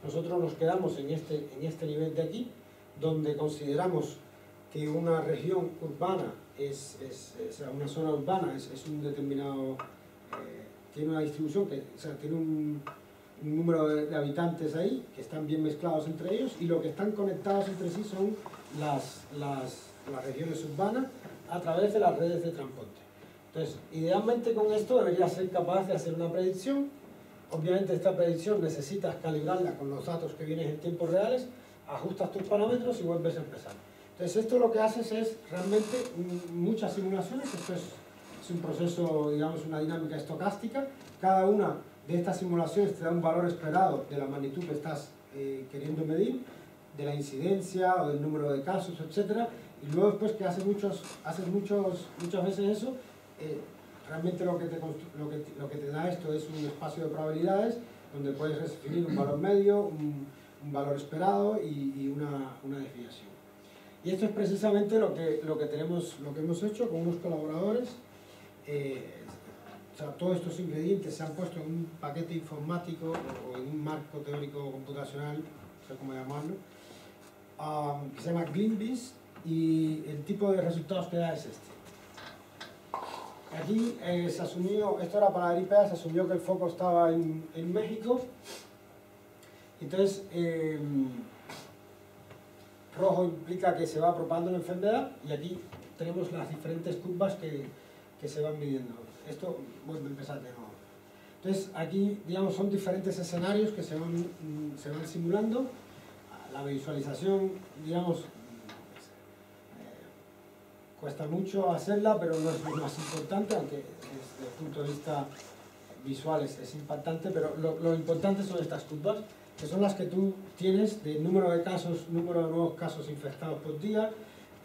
nosotros nos quedamos en este, en este nivel de aquí, donde consideramos que una región urbana es, es, una zona urbana es, es un determinado, eh, tiene una distribución, que, o sea, tiene un, número de, habitantes ahí, que están bien mezclados entre ellos, y lo que están conectados entre sí son las, las, las regiones urbanas a través de las redes de transporte. Entonces, idealmente con esto deberías ser capaz de hacer una predicción Obviamente esta predicción necesitas calibrarla con los datos que vienen en tiempos reales, ajustas tus parámetros y vuelves a empezar. Entonces esto lo que haces es realmente muchas simulaciones, esto es, un proceso, digamos, una dinámica estocástica, cada una de estas simulaciones te da un valor esperado de la magnitud que estás eh, queriendo medir, de la incidencia o del número de casos, etc. Y luego después que haces, muchos, haces muchos, muchas veces eso, eh, Realmente lo que, te, da esto es un espacio de probabilidades donde puedes definir un valor medio, un, valor esperado y, y una, una, desviación. Y esto es precisamente lo que, lo que, tenemos, lo que hemos hecho con unos colaboradores. Eh, o sea, todos estos ingredientes se han puesto en un paquete informático o en un marco teórico computacional, no sé cómo llamarlo, um, que se llama Greenbeast y el tipo de resultados que da es este. Aquí eh, se asumió, esto era para IPA, se asumió que el foco estaba en, en México. Entonces, eh, rojo implica que se va propagando la enfermedad y aquí tenemos las diferentes curvas que, que se van midiendo. Esto vuelve a empezar de nuevo. Entonces, aquí, digamos, son diferentes escenarios que se van, se van simulando. La visualización, digamos, cuesta mucho hacerla, pero no es lo más importante, aunque desde el punto de vista visual es, impactante, pero lo, importante son estas curvas, que son las que tú tienes de número de casos, número de nuevos casos infectados por día,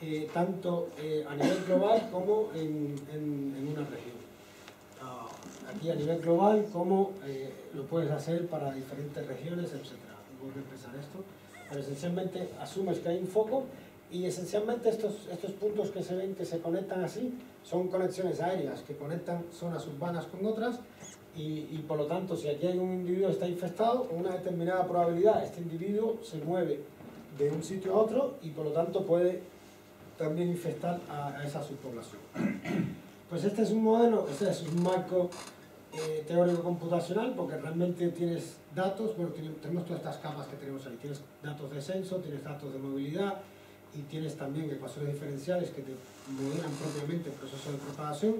eh, tanto eh, a nivel global como en, una región. Ah, aquí a nivel global, como eh, lo puedes hacer para diferentes regiones, etc. Voy a empezar esto, pero esencialmente asumes que hay un foco y esencialmente estos puntos que se ven que se conectan así son conexiones aéreas que conectan zonas urbanas con otras y, por lo tanto si aquí hay un individuo que está infectado, con una determinada probabilidad este individuo se mueve de un sitio a otro y por lo tanto puede también infectar a, esa subpoblación. <clears throat> Pues este es un modelo, este es un marco eh, teórico computacional porque realmente tienes datos, bueno, tenemos todas estas capas que tenemos ahí, tienes datos de censo, tienes datos de movilidad, y tienes también ecuaciones diferenciales que te modelan propiamente el proceso de propagación.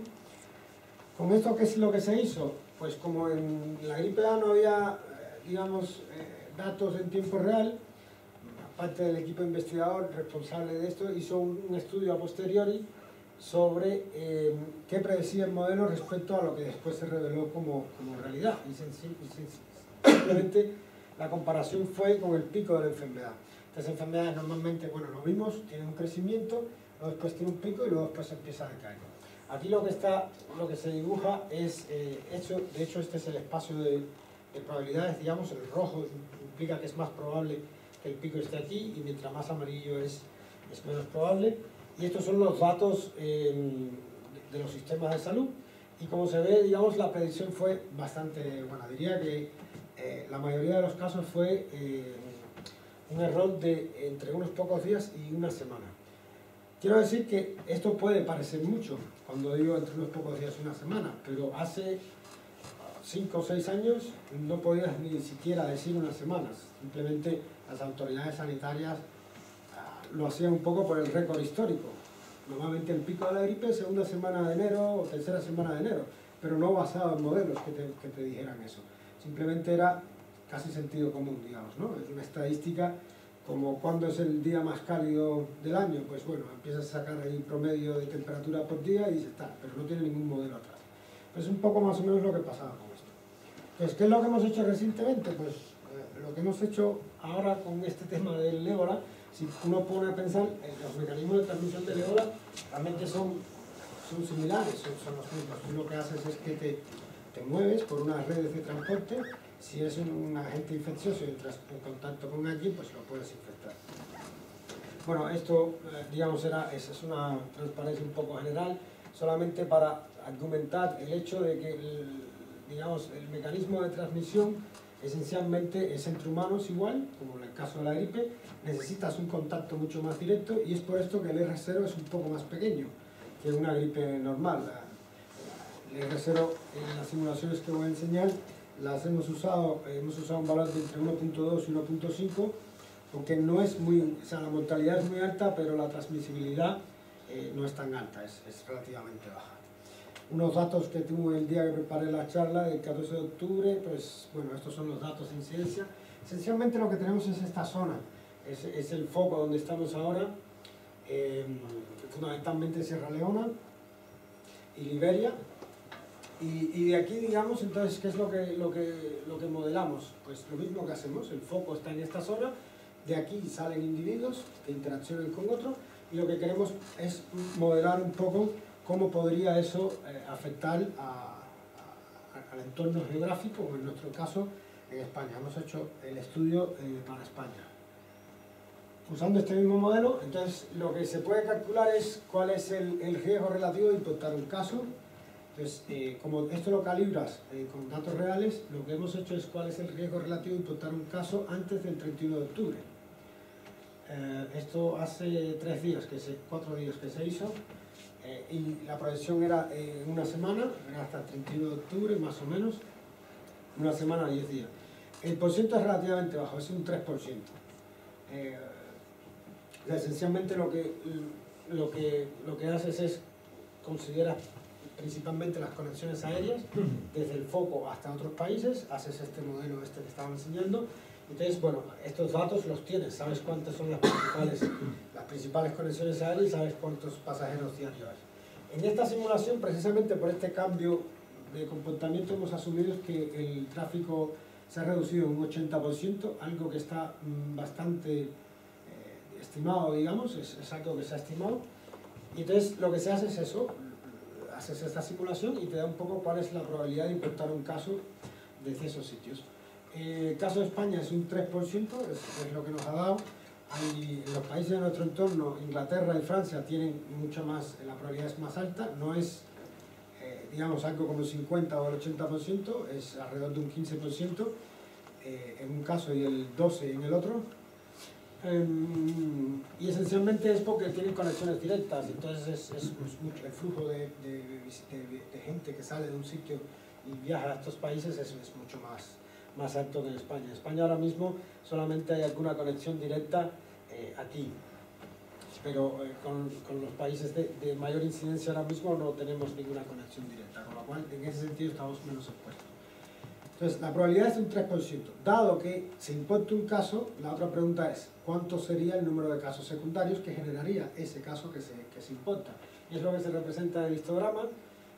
Con esto, ¿qué es lo que se hizo? Pues como en la gripe A no había, eh, digamos, eh, datos en tiempo real, parte del equipo investigador responsable de esto hizo un, estudio a posteriori sobre eh, qué predecía el modelo respecto a lo que después se reveló como, como realidad. Y, simplemente la comparación fue con el pico de la enfermedad. Estas enfermedades normalmente, bueno, lo vimos, tienen un crecimiento, luego después tiene un pico y luego después empieza a decaer. Aquí lo que, está, lo que se dibuja es, eh, de hecho este es el espacio de, de probabilidades, digamos, el rojo implica que es más probable que el pico esté aquí y mientras más amarillo es, es menos probable. Y estos son los datos em, de los sistemas de salud y como se ve, digamos, la predicción fue bastante buena. Diría que eh, la mayoría de los casos fue eh, un error de entre unos pocos días y una semana. Quiero decir que esto puede parecer mucho cuando digo entre unos pocos días una semana, pero hace 5 o 6 años no podías ni siquiera decir unas semanas. Simplemente las autoridades sanitarias ah, lo hacían un poco por el récord histórico. Normalmente el pico de la gripe es segunda semana de enero o tercera semana de enero, pero no basado en modelos que te, que te dijeran eso. Simplemente era casi sentido común, digamos, ¿no? Es una estadística como cuando es el día más cálido del año, pues bueno, empiezas a sacar ahí promedio de temperatura por día y dices, está, pero no tiene ningún modelo atrás. Pues es un poco más o menos lo que pasaba con esto. Pues, ¿qué es lo que hemos hecho recientemente? Pues eh, lo que hemos hecho ahora con este tema del ébola, si uno pone a pensar, eh, los mecanismos de transmisión del ébola realmente son, son similares, son, los mismos. Tú lo que haces es que te, te mueves por unas redes de transporte, si es un, agente infeccioso y entras en contacto con alguien, pues lo puedes infectar. Bueno, esto, eh, digamos, era, es, es una transparencia un poco general, solamente para argumentar el hecho de que el, digamos, el mecanismo de transmisión esencialmente es entre humanos igual, como en el caso de la gripe, necesitas un contacto mucho más directo y es por esto que el R0 es un poco más pequeño que una gripe normal. El R0 en las simulaciones que voy a enseñar las hemos usado, hemos usado un valor entre 1.2 y 1.5 porque no es muy, o sea, la mortalidad es muy alta pero la transmisibilidad eh, no es tan alta, es, es relativamente baja unos datos que tuve el día que preparé la charla del 14 de octubre, pues bueno, estos son los datos de incidencia. Esencialmente lo que tenemos es esta zona, es, es el foco donde estamos ahora, eh, fundamentalmente Sierra Leona y Liberia. Y, de aquí, digamos, entonces, ¿qué es lo que, lo, que, lo que modelamos? Pues lo mismo que hacemos, el foco está en esta zona, de aquí salen individuos que interaccionan con otros, y lo que queremos es modelar un poco cómo podría eso eh, afectar al entorno geográfico, o en nuestro caso, en España. Hemos hecho el estudio eh, para España. Usando este mismo modelo, entonces lo que se puede calcular es cuál es el, riesgo relativo de importar un caso. Entonces, eh, como esto lo calibras con datos reales, lo que hemos hecho es cuál es el riesgo relativo de importar un caso antes del 31 de octubre. esto hace tres días, que se, cuatro días que se hizo, eh, y la proyección era una semana, era hasta el 31 de octubre más o menos, una semana, 10 días. El porcentaje es relativamente bajo, es un 3%. Eh, esencialmente lo que, lo, que, lo que haces es considerar principalmente las conexiones aéreas desde el foco hasta otros países, haces este modelo este que estaba enseñando, entonces, bueno, estos datos los tienes, sabes cuántas son las principales, las principales conexiones aéreas y sabes cuántos pasajeros diarios hay. En esta simulación, precisamente por este cambio de comportamiento, hemos asumido que el tráfico se ha reducido un 80%, algo que está mm, bastante eh, estimado, digamos, es, es, algo que se ha estimado. Y entonces lo que se hace es eso, haces esta simulación y te da un poco cuál es la probabilidad de importar un caso desde esos sitios. Eh, el caso de España es un 3%, es, lo que nos ha dado. Hay, los países de nuestro entorno, Inglaterra y Francia, tienen mucha más, la probabilidad es más alta, no es, eh, digamos, algo como el 50 o el 80%, es alrededor de un 15% eh, en un caso y el 12% en el otro. Em, y esencialmente es porque tienen conexiones directas, entonces es, el flujo de, gente que sale de un sitio y viaja a estos países es, mucho más, más alto que en España. En España ahora mismo solamente hay alguna conexión directa eh, aquí. pero eh, con, con, los países de, mayor incidencia ahora mismo no tenemos ninguna conexión directa, con lo cual en ese sentido estamos menos expuestos. Entonces, la probabilidad es un 3%. Dado que se importe un caso, la otra pregunta es, ¿cuánto sería el número de casos secundarios que generaría ese caso que se, que se importa? Y es lo que se representa en el histograma,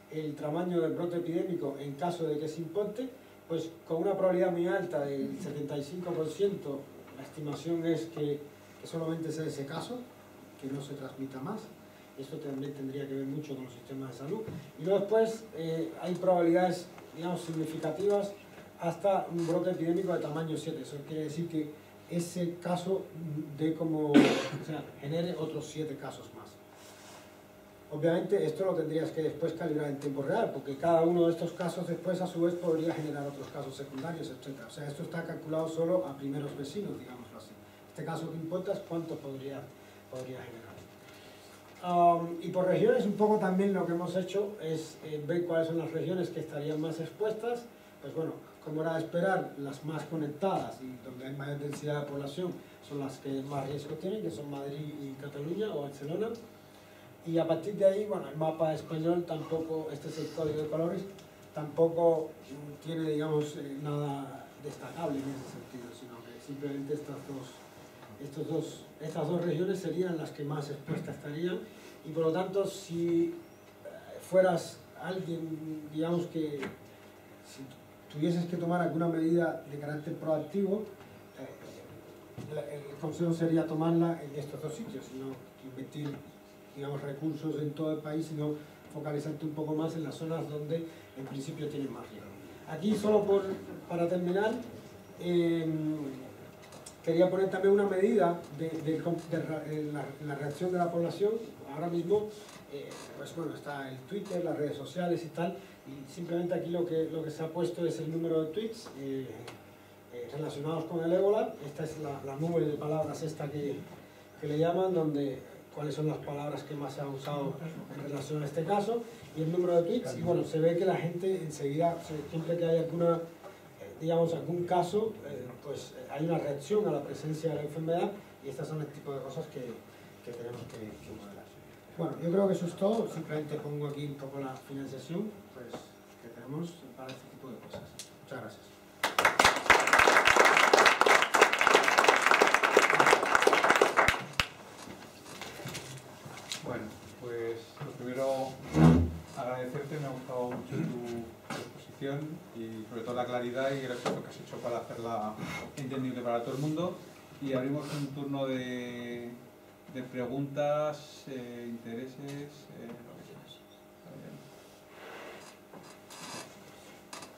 el tamaño del brote epidémico en caso de que se importe, pues con una probabilidad muy alta del 75%, la estimación es que, que solamente sea ese caso, que no se transmita más. Esto también tendría que ver mucho con los sistemas de salud. Y luego después eh, hay probabilidades, digamos, significativas hasta un brote epidémico de tamaño 7. Eso quiere decir que ese caso de como, o sea, genere otros 7 casos más. Obviamente esto lo tendrías que después calibrar en tiempo real, porque cada uno de estos casos después a su vez podría generar otros casos secundarios, etc. O sea, esto está calculado solo a primeros vecinos, digámoslo así. Este caso que importa es cuánto podría, podría generar. Um, y por regiones un poco también lo que hemos hecho es eh, ver cuáles son las regiones que estarían más expuestas. Pues bueno, como era de esperar, las más conectadas y donde hay mayor densidad de población son las que más riesgo tienen, que son Madrid y Cataluña o Barcelona. Y a partir de ahí, bueno, el mapa español tampoco, este es el código de colores, tampoco tiene, digamos, eh, nada destacable en ese sentido, sino que simplemente estas dos, estos dos, estas dos regiones serían las que más expuestas estarían y por lo tanto si eh, fueras alguien, digamos que tuvieses que tomar alguna medida de carácter proactivo, eh, el consejo sería tomarla en estos dos sitios, sino invertir digamos, recursos en todo el país, sino focalizarte un poco más en las zonas donde en principio tienen más riesgo. Aquí solo por, para terminar, eh, quería poner también una medida de, la, reacción de la población. Ahora mismo, eh, pues bueno, está el Twitter, las redes sociales y tal, y simplemente aquí lo que, lo que se ha puesto es el número de tweets eh, eh relacionados con el ébola. Esta es la, la nube de palabras esta que, que le llaman, donde cuáles son las palabras que más se han usado en relación a este caso y el número de tweets y bueno, se ve que la gente enseguida, siempre que hay alguna, eh, digamos, algún caso, eh, pues eh, hay una reacción a la presencia de la enfermedad y estas son el tipo de cosas que, que tenemos que, que modelar. Bueno, yo creo que eso es todo, simplemente pongo aquí un poco la financiación pues, que tenemos para este tipo de cosas. Muchas gracias. primero agradecerte, me ha gustado mucho tu exposición y sobre todo la claridad y el esfuerzo que has hecho para hacerla entendible para todo el mundo. Y abrimos un turno de, de preguntas, eh, intereses, eh, lo que sea.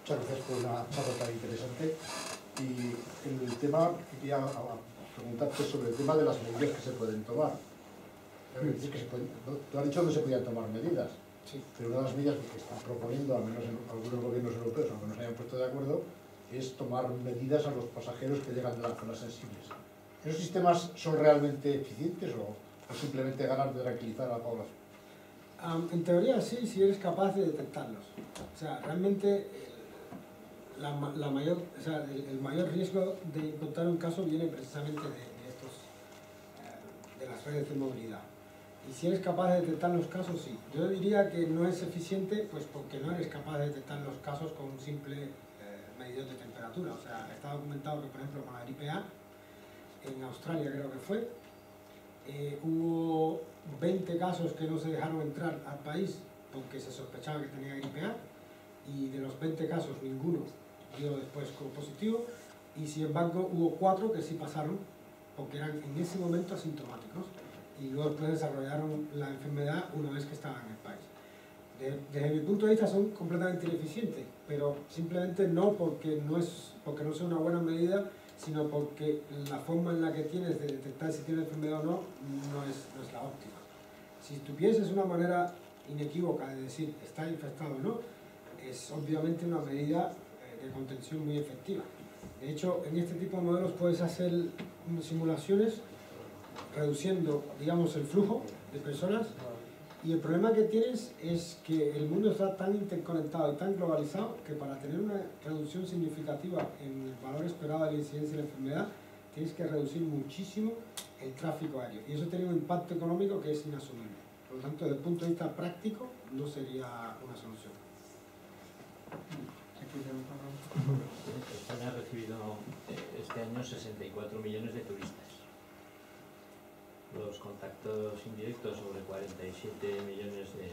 Muchas gracias por una charla tan interesante. Y el tema, quería preguntarte sobre el tema de las medidas que se pueden tomar decir que se pueden, tú has dicho que se podían tomar medidas, sí. pero una de las medidas que están proponiendo, al menos en algunos gobiernos europeos, aunque no se hayan puesto de acuerdo, es tomar medidas a los pasajeros que llegan de las zonas sensibles. ¿Esos sistemas son realmente eficientes o, o simplemente ganar de tranquilizar a la población? Um, en teoría sí, si eres capaz de detectarlos. O sea, realmente eh, la, la mayor, o sea, el, el, mayor riesgo de encontrar un caso viene precisamente de, de estos, uh, de las redes de movilidad. Y si eres capaz de detectar los casos, sí. Yo diría que no es eficiente, pues porque no eres capaz de detectar los casos con un simple eh, medidor de temperatura. O sea, está documentado que, por ejemplo, con la gripe A, en Australia creo que fue, eh, hubo 20 casos que no se dejaron entrar al país porque se sospechaba que tenía gripe A, y de los 20 casos ninguno dio después como positivo, y sin embargo hubo 4 que sí pasaron porque eran en ese momento asintomáticos y luego después desarrollaron la enfermedad una vez que estaban en el país. De, desde mi punto de vista son completamente ineficientes, pero simplemente no porque no, es, porque no sea una buena medida, sino porque la forma en la que tienes de detectar si tienes enfermedad o no, no es, no es la óptima. Si tuvieses una manera inequívoca de decir está infectado o no, es obviamente una medida de contención muy efectiva. De hecho, en este tipo de modelos puedes hacer simulaciones reduciendo, digamos, el flujo de personas. Y el problema que tienes es que el mundo está tan interconectado y tan globalizado que para tener una reducción significativa en el valor esperado de la incidencia de la enfermedad, tienes que reducir muchísimo el tráfico aéreo. Y eso tiene un impacto económico que es inasumible. Por lo tanto, desde el punto de vista práctico, no sería una solución. España ha recibido eh, este año 64 millones de turistas. Los contactos indirectos sobre 47 millones de,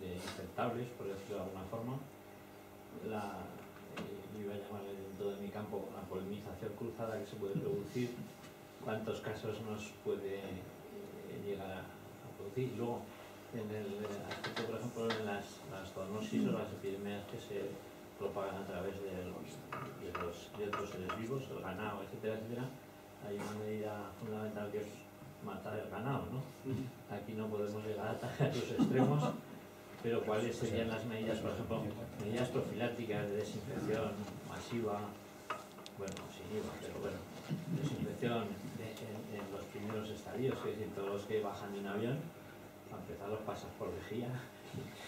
de infectables, por decirlo de alguna forma. La, eh, iba a llamarle dentro de mi campo la polinización cruzada que se puede producir. ¿Cuántos casos nos puede eh, llegar a, a producir? Luego, en el aspecto, por ejemplo, en las, las zoonosis o las epidemias que se propagan a través de los, de los de otros seres vivos, el ganado, etcétera, etcétera, hay una medida fundamental que es matar el ganado, ¿no? Aquí no podemos llegar a los extremos, pero ¿cuáles serían las medidas, por ejemplo, medidas profilácticas de desinfección masiva, bueno, sin IVA, pero bueno, desinfección de- en, en los primeros estadios, es decir, todos los que bajan de un avión, para empezar los pasas por vigía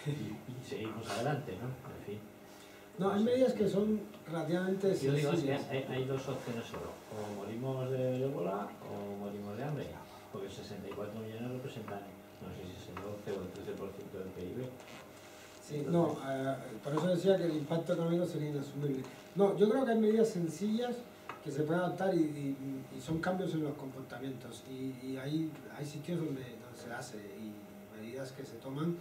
y, y seguimos adelante, ¿no? En fin. No, hay medidas que son relativamente Yo digo que hay, hay dos opciones solo, o morimos de ébola o morimos de hambre, porque 64 millones representan, no sé si es el 12 o el 13% del PIB. Sí, no, eh, por eso decía que el impacto económico sería inasumible. No, yo creo que hay medidas sencillas que se pueden adaptar y, y- y son cambios en los comportamientos. Y, y hay, hay sitios donde, donde se hace y medidas que se toman,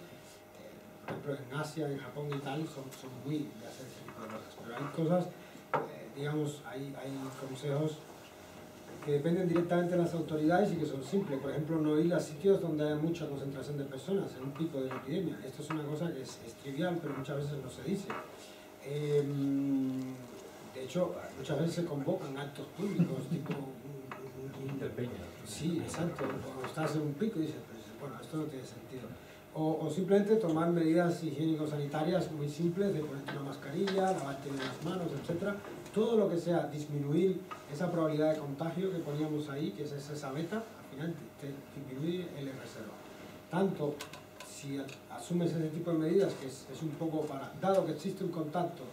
por ejemplo en Asia, en Japón y tal, son, son muy de hacer ese tipo de cosas. Pero hay cosas, eh, digamos, hay, hay consejos que dependen directamente de las autoridades y que son simples. Por ejemplo, no ir a sitios donde haya mucha concentración de personas en un pico de la epidemia. Esto es una cosa que es, es trivial, pero muchas veces no se dice. Em, de hecho, muchas veces se convocan actos públicos, <laughs> tipo Interpeña. Sí, exacto. Cuando estás en un pico y dices, pues, bueno, esto no tiene sentido. O, simplemente tomar medidas higiénico-sanitarias muy simples de ponerte una mascarilla, lavarte las manos, etc. Todo lo que sea disminuir esa probabilidad de contagio que poníamos ahí, que es esa beta, al final te, te disminuye el R0. Tanto si asumes ese tipo de medidas, que es, un poco para, dado que existe un contacto,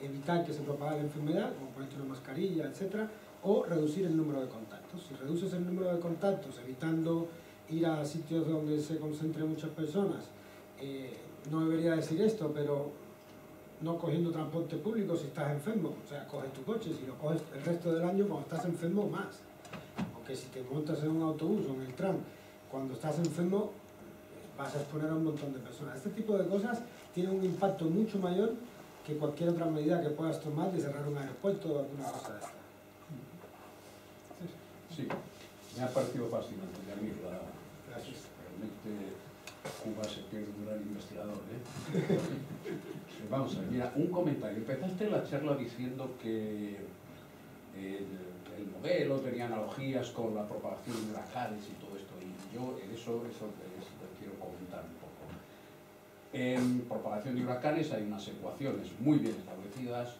evitar que se propague la enfermedad, como ponerte una mascarilla, etc., o reducir el número de contactos. Si reduces el número de contactos, evitando ir a sitios donde se concentren muchas personas, eh, no debería decir esto, pero no cogiendo transporte público si estás enfermo, o sea, coges tu coche, si lo coges el resto del año cuando estás enfermo, más. Porque si te montas en un autobús o en el tram, cuando estás enfermo, vas a exponer a un montón de personas. Este tipo de cosas tienen un impacto mucho mayor que cualquier otra medida que puedas tomar de cerrar un aeropuerto o alguna cosa de esta. Sí, me ha parecido fascinante, la, Realmente Cuba se pierde un gran investigador, ¿eh? <laughs> Vamos a ver, mira, un comentario. Empezaste la charla diciendo que el, el modelo tenía analogías con la propagación de huracanes y todo esto, y yo eso, eso es lo que quiero comentar un poco. En propagación de huracanes hay unas ecuaciones muy bien establecidas,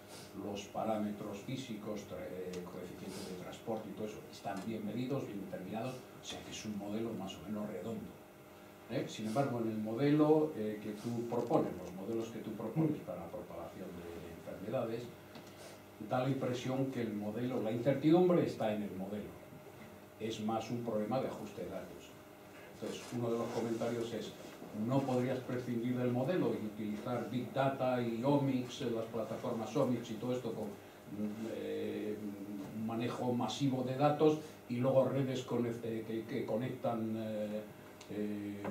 los parámetros físicos, eh, coeficientes de transporte y todo eso están bien medidos, bien determinados, o sea es un modelo más o menos redondo. ¿eh? Sin embargo, en el modelo eh, que tú propones, los modelos que tú propones para la propagación de enfermedades, da la impresión que el modelo, la incertidumbre está en el modelo. Es más un problema de ajuste de datos. Entonces, uno de los comentarios es, no podrías prescindir del modelo y utilizar Big Data y Omics, las plataformas Omics y todo esto con mm, eh, un manejo masivo de datos y luego redes eh, que, conectan eh, eh,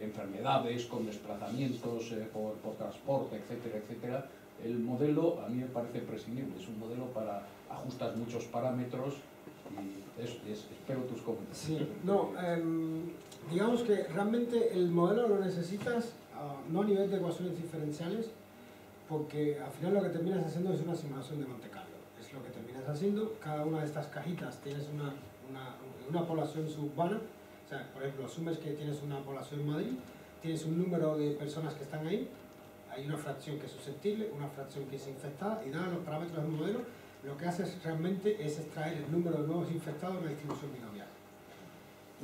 enfermedades con desplazamientos eh, por, por transporte, etcétera, etcétera. El modelo a mí me parece prescindible, es un modelo para ajustar muchos parámetros y es- es- espero tus comentarios. Sí, no, em, digamos que realmente el modelo lo necesitas ah, no a nivel de ecuaciones diferenciales, porque al final lo que terminas haciendo es una simulación de Monte Carlo. Es lo que terminas haciendo. Cada una de estas cajitas tienes una, una, una población suburbana. O sea, por ejemplo, asumes que tienes una población en Madrid, tienes un número de personas que están ahí, hay una fracción que es susceptible, una fracción que es infectada, y dados los parámetros del modelo, lo que haces realmente es extraer el número de nuevos infectados en la distribución binomial.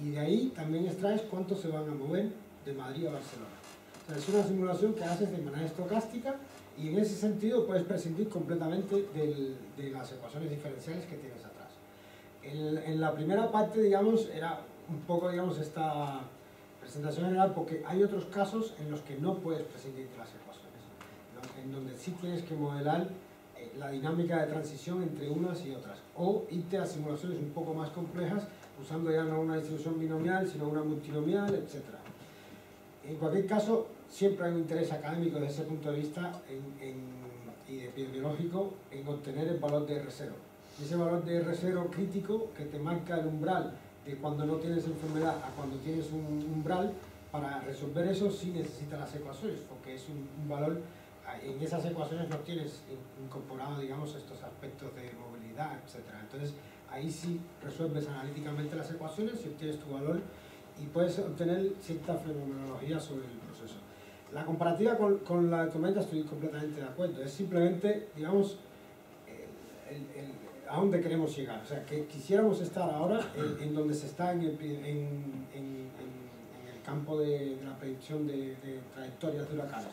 Y de ahí también extraes cuántos se van a mover de Madrid a Barcelona. O sea, es una simulación que haces de manera estocástica y en ese sentido puedes prescindir completamente del- de las ecuaciones diferenciales que tienes atrás. En, en la primera parte, digamos, era un poco, digamos, esta presentación general porque hay otros casos en los que no puedes prescindir de las ecuaciones, en donde sí tienes que modelar eh, la dinámica de transición entre unas y otras, o irte a simulaciones un poco más complejas usando ya no una distribución binomial, sino una multinomial, etc. En cualquier caso, siempre hay un interés académico desde ese punto de vista en, en, y epidemiológico en obtener el valor de R0. Ese valor de R0 crítico que te marca el umbral de cuando no tienes enfermedad a cuando tienes un umbral, para resolver eso sí necesitas las ecuaciones, porque es un, un valor, en esas ecuaciones no tienes incorporado, digamos, estos aspectos de movilidad, etc. Entonces, ahí sí resuelves analíticamente las ecuaciones y obtienes tu valor y puedes obtener cierta fenomenología sobre el. La comparativa con, con la tormenta estoy completamente de acuerdo, es simplemente, digamos, a dónde queremos llegar. O sea, que quisiéramos estar ahora en, donde se está en el, campo de, de, la predicción de, de, trayectorias de huracanes.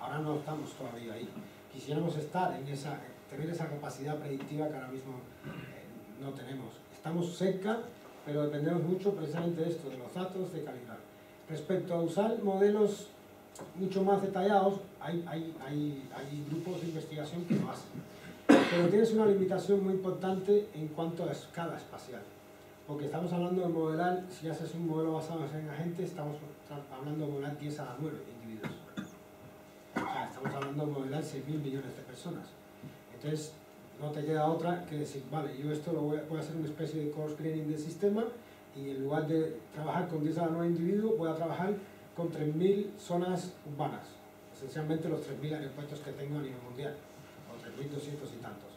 Ahora no estamos todavía ahí. Quisiéramos estar en esa, tener esa capacidad predictiva que ahora mismo eh, no tenemos. Estamos cerca, pero dependemos mucho precisamente de esto, de los datos, de calidad. Respecto a usar modelos mucho más detallados, hay, hay, hay, hay grupos de investigación que lo hacen pero tienes una limitación muy importante en cuanto a escala espacial. Porque estamos hablando de modelar, si haces un modelo basado en agentes, estamos hablando de modelar 10 a la 9 individuos. O sea, estamos hablando de modelar 6.000 millones de personas. Entonces, no te queda otra que decir, vale, yo esto lo voy a, voy a hacer una especie de course grading del sistema y en lugar de trabajar con 10 a la 9 individuos, voy a trabajar con 3.000 zonas urbanas. Esencialmente los 3.000 aeropuertos que tengo a nivel mundial. 3.200 y tantos.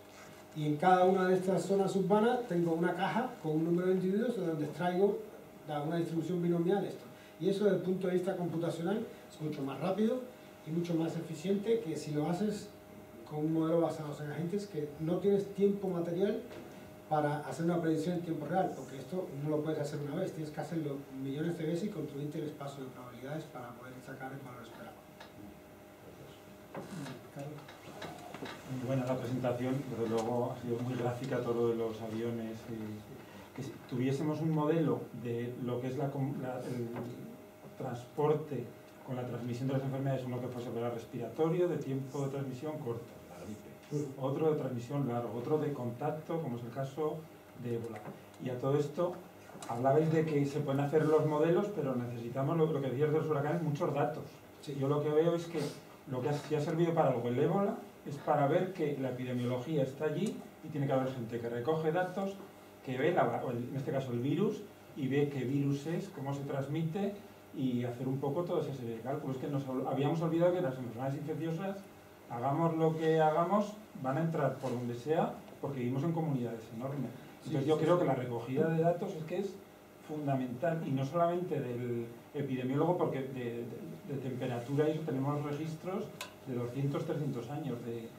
Y en cada una de estas zonas urbanas tengo una caja con un número de individuos de donde extraigo una distribución binomial esto. Y eso desde el punto de vista computacional es mucho más rápido y mucho más eficiente que si lo haces con un modelo basado en agentes que no tienes tiempo material para hacer una predicción en tiempo real, porque esto no lo puedes hacer una vez, tienes que hacerlo millones de veces y construirte el espacio de probabilidades para poder sacar el valor esperado. Muy buena la presentación, pero luego ha sido muy gráfica todo lo de los aviones. Y, que si tuviésemos un modelo de lo que es la, el transporte con la transmisión de las enfermedades, uno que fuese respiratorio, de tiempo de transmisión corto, otro de transmisión largo, otro de contacto, como es el caso de ébola. Y a todo esto, hablabais de que se pueden hacer los modelos, pero necesitamos, lo, lo que decías de los huracanes, muchos datos. Sí. Yo lo que veo es que lo que ha, si ha servido para algo el ébola, es para ver que la epidemiología está allí y tiene que haber gente que recoge datos, que ve, la, en este caso el virus, y ve qué virus es, cómo se transmite y hacer un poco toda esa serie de cálculos. que nos habíamos olvidado que las enfermedades infecciosas, hagamos lo que hagamos, van a entrar por donde sea porque vivimos en comunidades enormes. Entonces yo creo que la recogida de datos es que es fundamental y no solamente del epidemiólogo porque de, de, de temperatura y eso tenemos registros de 200, 300 años, de,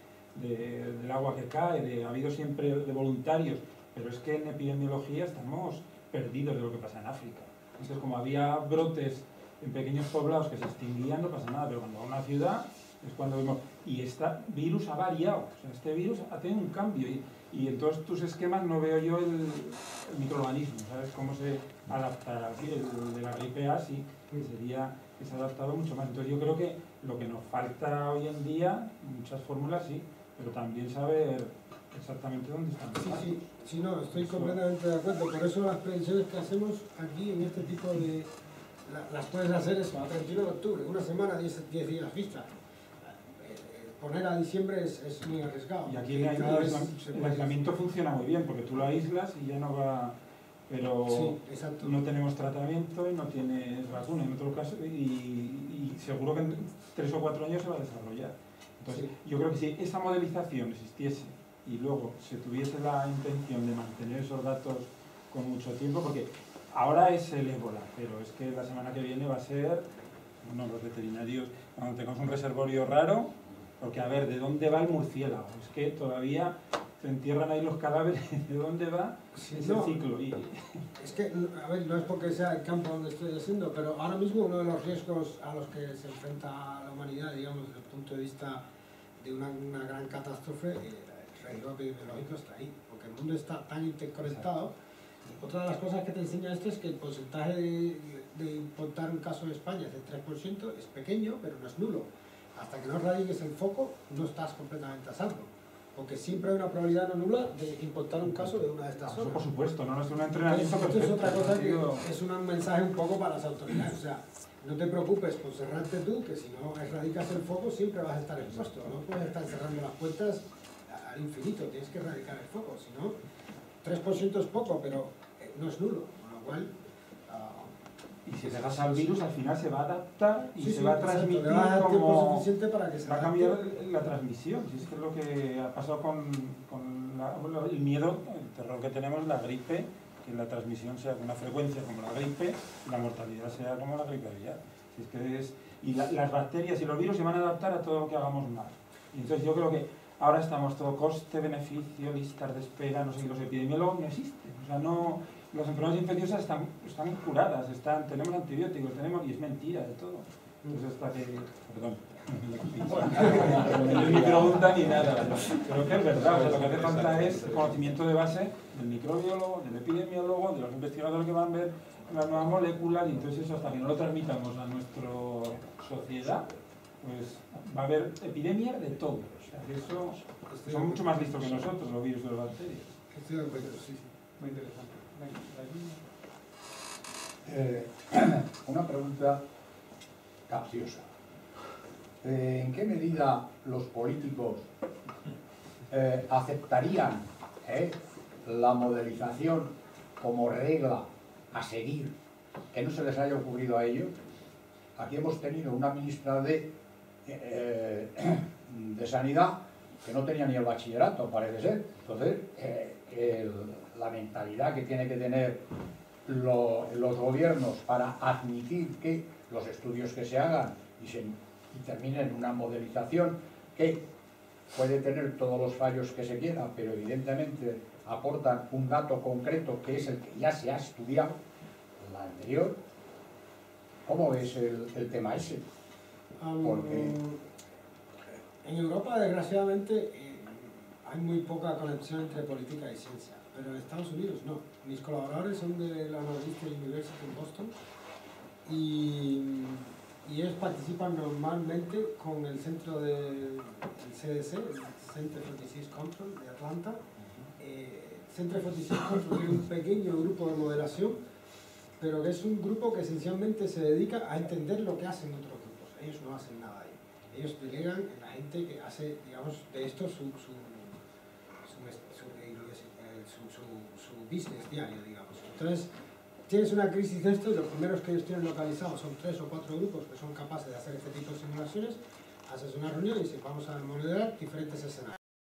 de, del agua que cae, de, ha habido siempre de voluntarios, pero es que en epidemiología estamos perdidos de lo que pasa en África. Entonces, como había brotes en pequeños poblados que se extinguían, no pasa nada, pero cuando va a una ciudad es cuando vemos... Y este virus ha variado, o sea, este virus ha tenido un cambio y, y en todos tus esquemas no veo yo el, el microorganismo, ¿sabes? Cómo se adaptará. El, de la gripe A sí, que sería que se ha adaptado mucho más. Entonces yo creo que lo que nos falta hoy en día, muchas fórmulas sí, pero también saber exactamente dónde están. Sí, sí, sí, no, estoy completamente de acuerdo. Por eso las predicciones que hacemos aquí en este tipo de... La, las puedes hacer eso, a 31 de octubre, una semana, 10, 10 días vista. Poner a diciembre es, es muy arriesgado. Y aquí el, el aislamiento funciona muy bien, porque tú lo aíslas y ya no va pero sí, no tenemos tratamiento y no tienes vacuna en otro caso y, y, seguro que en tres o cuatro años se va a desarrollar. Entonces, sí. yo creo que si esa modelización existiese y luego se tuviese la intención de mantener esos datos con mucho tiempo, porque ahora es el ébola, pero es que la semana que viene va a ser, bueno, los veterinarios, cuando tengamos un reservorio raro, porque a ver, ¿de dónde va el murciélago? Es que todavía se entierran ahí los cadáveres, <laughs> ¿de dónde va sí, ese no, ciclo? Y... Es que, a ver, no es porque sea el campo donde estoy haciendo, pero ahora mismo uno de los riesgos a los que se enfrenta la humanidad, digamos, desde el punto de vista de una, una gran catástrofe, eh, riesgo epidemiológico está ahí, porque el mundo está tan interconectado. Otra de las cosas que te enseña esto es que el porcentaje de, de importar un caso en España es del 3%, es pequeño, pero no es nulo. Hasta que no radiques el foco, no estás completamente a salvo. Porque siempre hay una probabilidad no nula de importar un caso de una de estas zonas. por supuesto, no, no es un entrenamiento esto es otra cosa que digo, es un mensaje un poco para las autoridades. O sea, no te preocupes por cerrarte tú, que si no erradicas el foco siempre vas a estar expuesto. No puedes estar cerrando las puertas al infinito, tienes que erradicar el foco. Si no, 3% es poco, pero eh, no es nulo. Con lo cual, Y si dejas al virus, al final se va a adaptar y sí, se va a transmitir como... suficiente para que se Va a cambiar la transmisión, si es que es lo que ha pasado con, con la- el miedo, el terror que tenemos, la gripe, que la transmisión sea con una frecuencia como la gripe y la mortalidad sea como la gripe aviar. Si es que es, y la- las bacterias y los virus se van a adaptar a todo lo que hagamos mal. Y entonces yo creo que ahora estamos todo coste, beneficio, listas de espera, no sé, los epidemiólogos no existen. O sea, no, las enfermedades infecciosas están, están curadas, están, tenemos antibióticos, tenemos, y es mentira de todo. Entonces hasta que, perdón, no ni pregunta ni nada, pero que es verdad, o sea, lo que hace falta es conocimiento de base del microbiólogo, del epidemiólogo, de los investigadores que van a ver las nuevas moléculas, y entonces eso hasta que no lo transmitamos a nuestra sociedad, pues va a haber epidemias de todo. O sea, que eso son de mucho más listos que nosotros, los virus y las bacterias. Estoy de acuerdo, sí, sí. Muy interesante. Eh, <clears throat> una pregunta capciosa. Eh, ¿En qué medida los políticos eh, aceptarían la modelización como regla a seguir que no se les haya ocurrido a ellos? Aquí hemos tenido una ministra de, <clears throat> de Sanidad que no tenía ni el bachillerato, parece ser. Entonces, el- la mentalidad que tiene que tener lo- los gobiernos para admitir que los estudios que se hagan y, se, y terminen en una modelización que puede tener todos los fallos que se quiera, pero evidentemente aportan un dato concreto que es el que ya se ha estudiado, la anterior. ¿Cómo ves el, el tema ese? Porque- En Europa, desgraciadamente, eh, hay muy poca conexión entre política y ciencia, pero en Estados Unidos no. Mis colaboradores son de la Northeastern University en Boston y, y ellos participan normalmente con el centro del CDC, el Center for Disease Control de Atlanta. Eh, Center for Disease Control tiene un pequeño grupo de modelación, pero que es un grupo que esencialmente se dedica a entender lo que hacen otros grupos. Ellos no hacen nada ahí. Ellos delegan en la gente que hace, digamos, de esto su, su, eh, su- su- su business diario, digamos. Entonces, tienes una crisis de esto y los primeros que ellos tienen localizados son tres o cuatro grupos que son capaces de hacer este tipo de simulaciones. Haces una reunión y dices, vamos a modelar diferentes escenarios.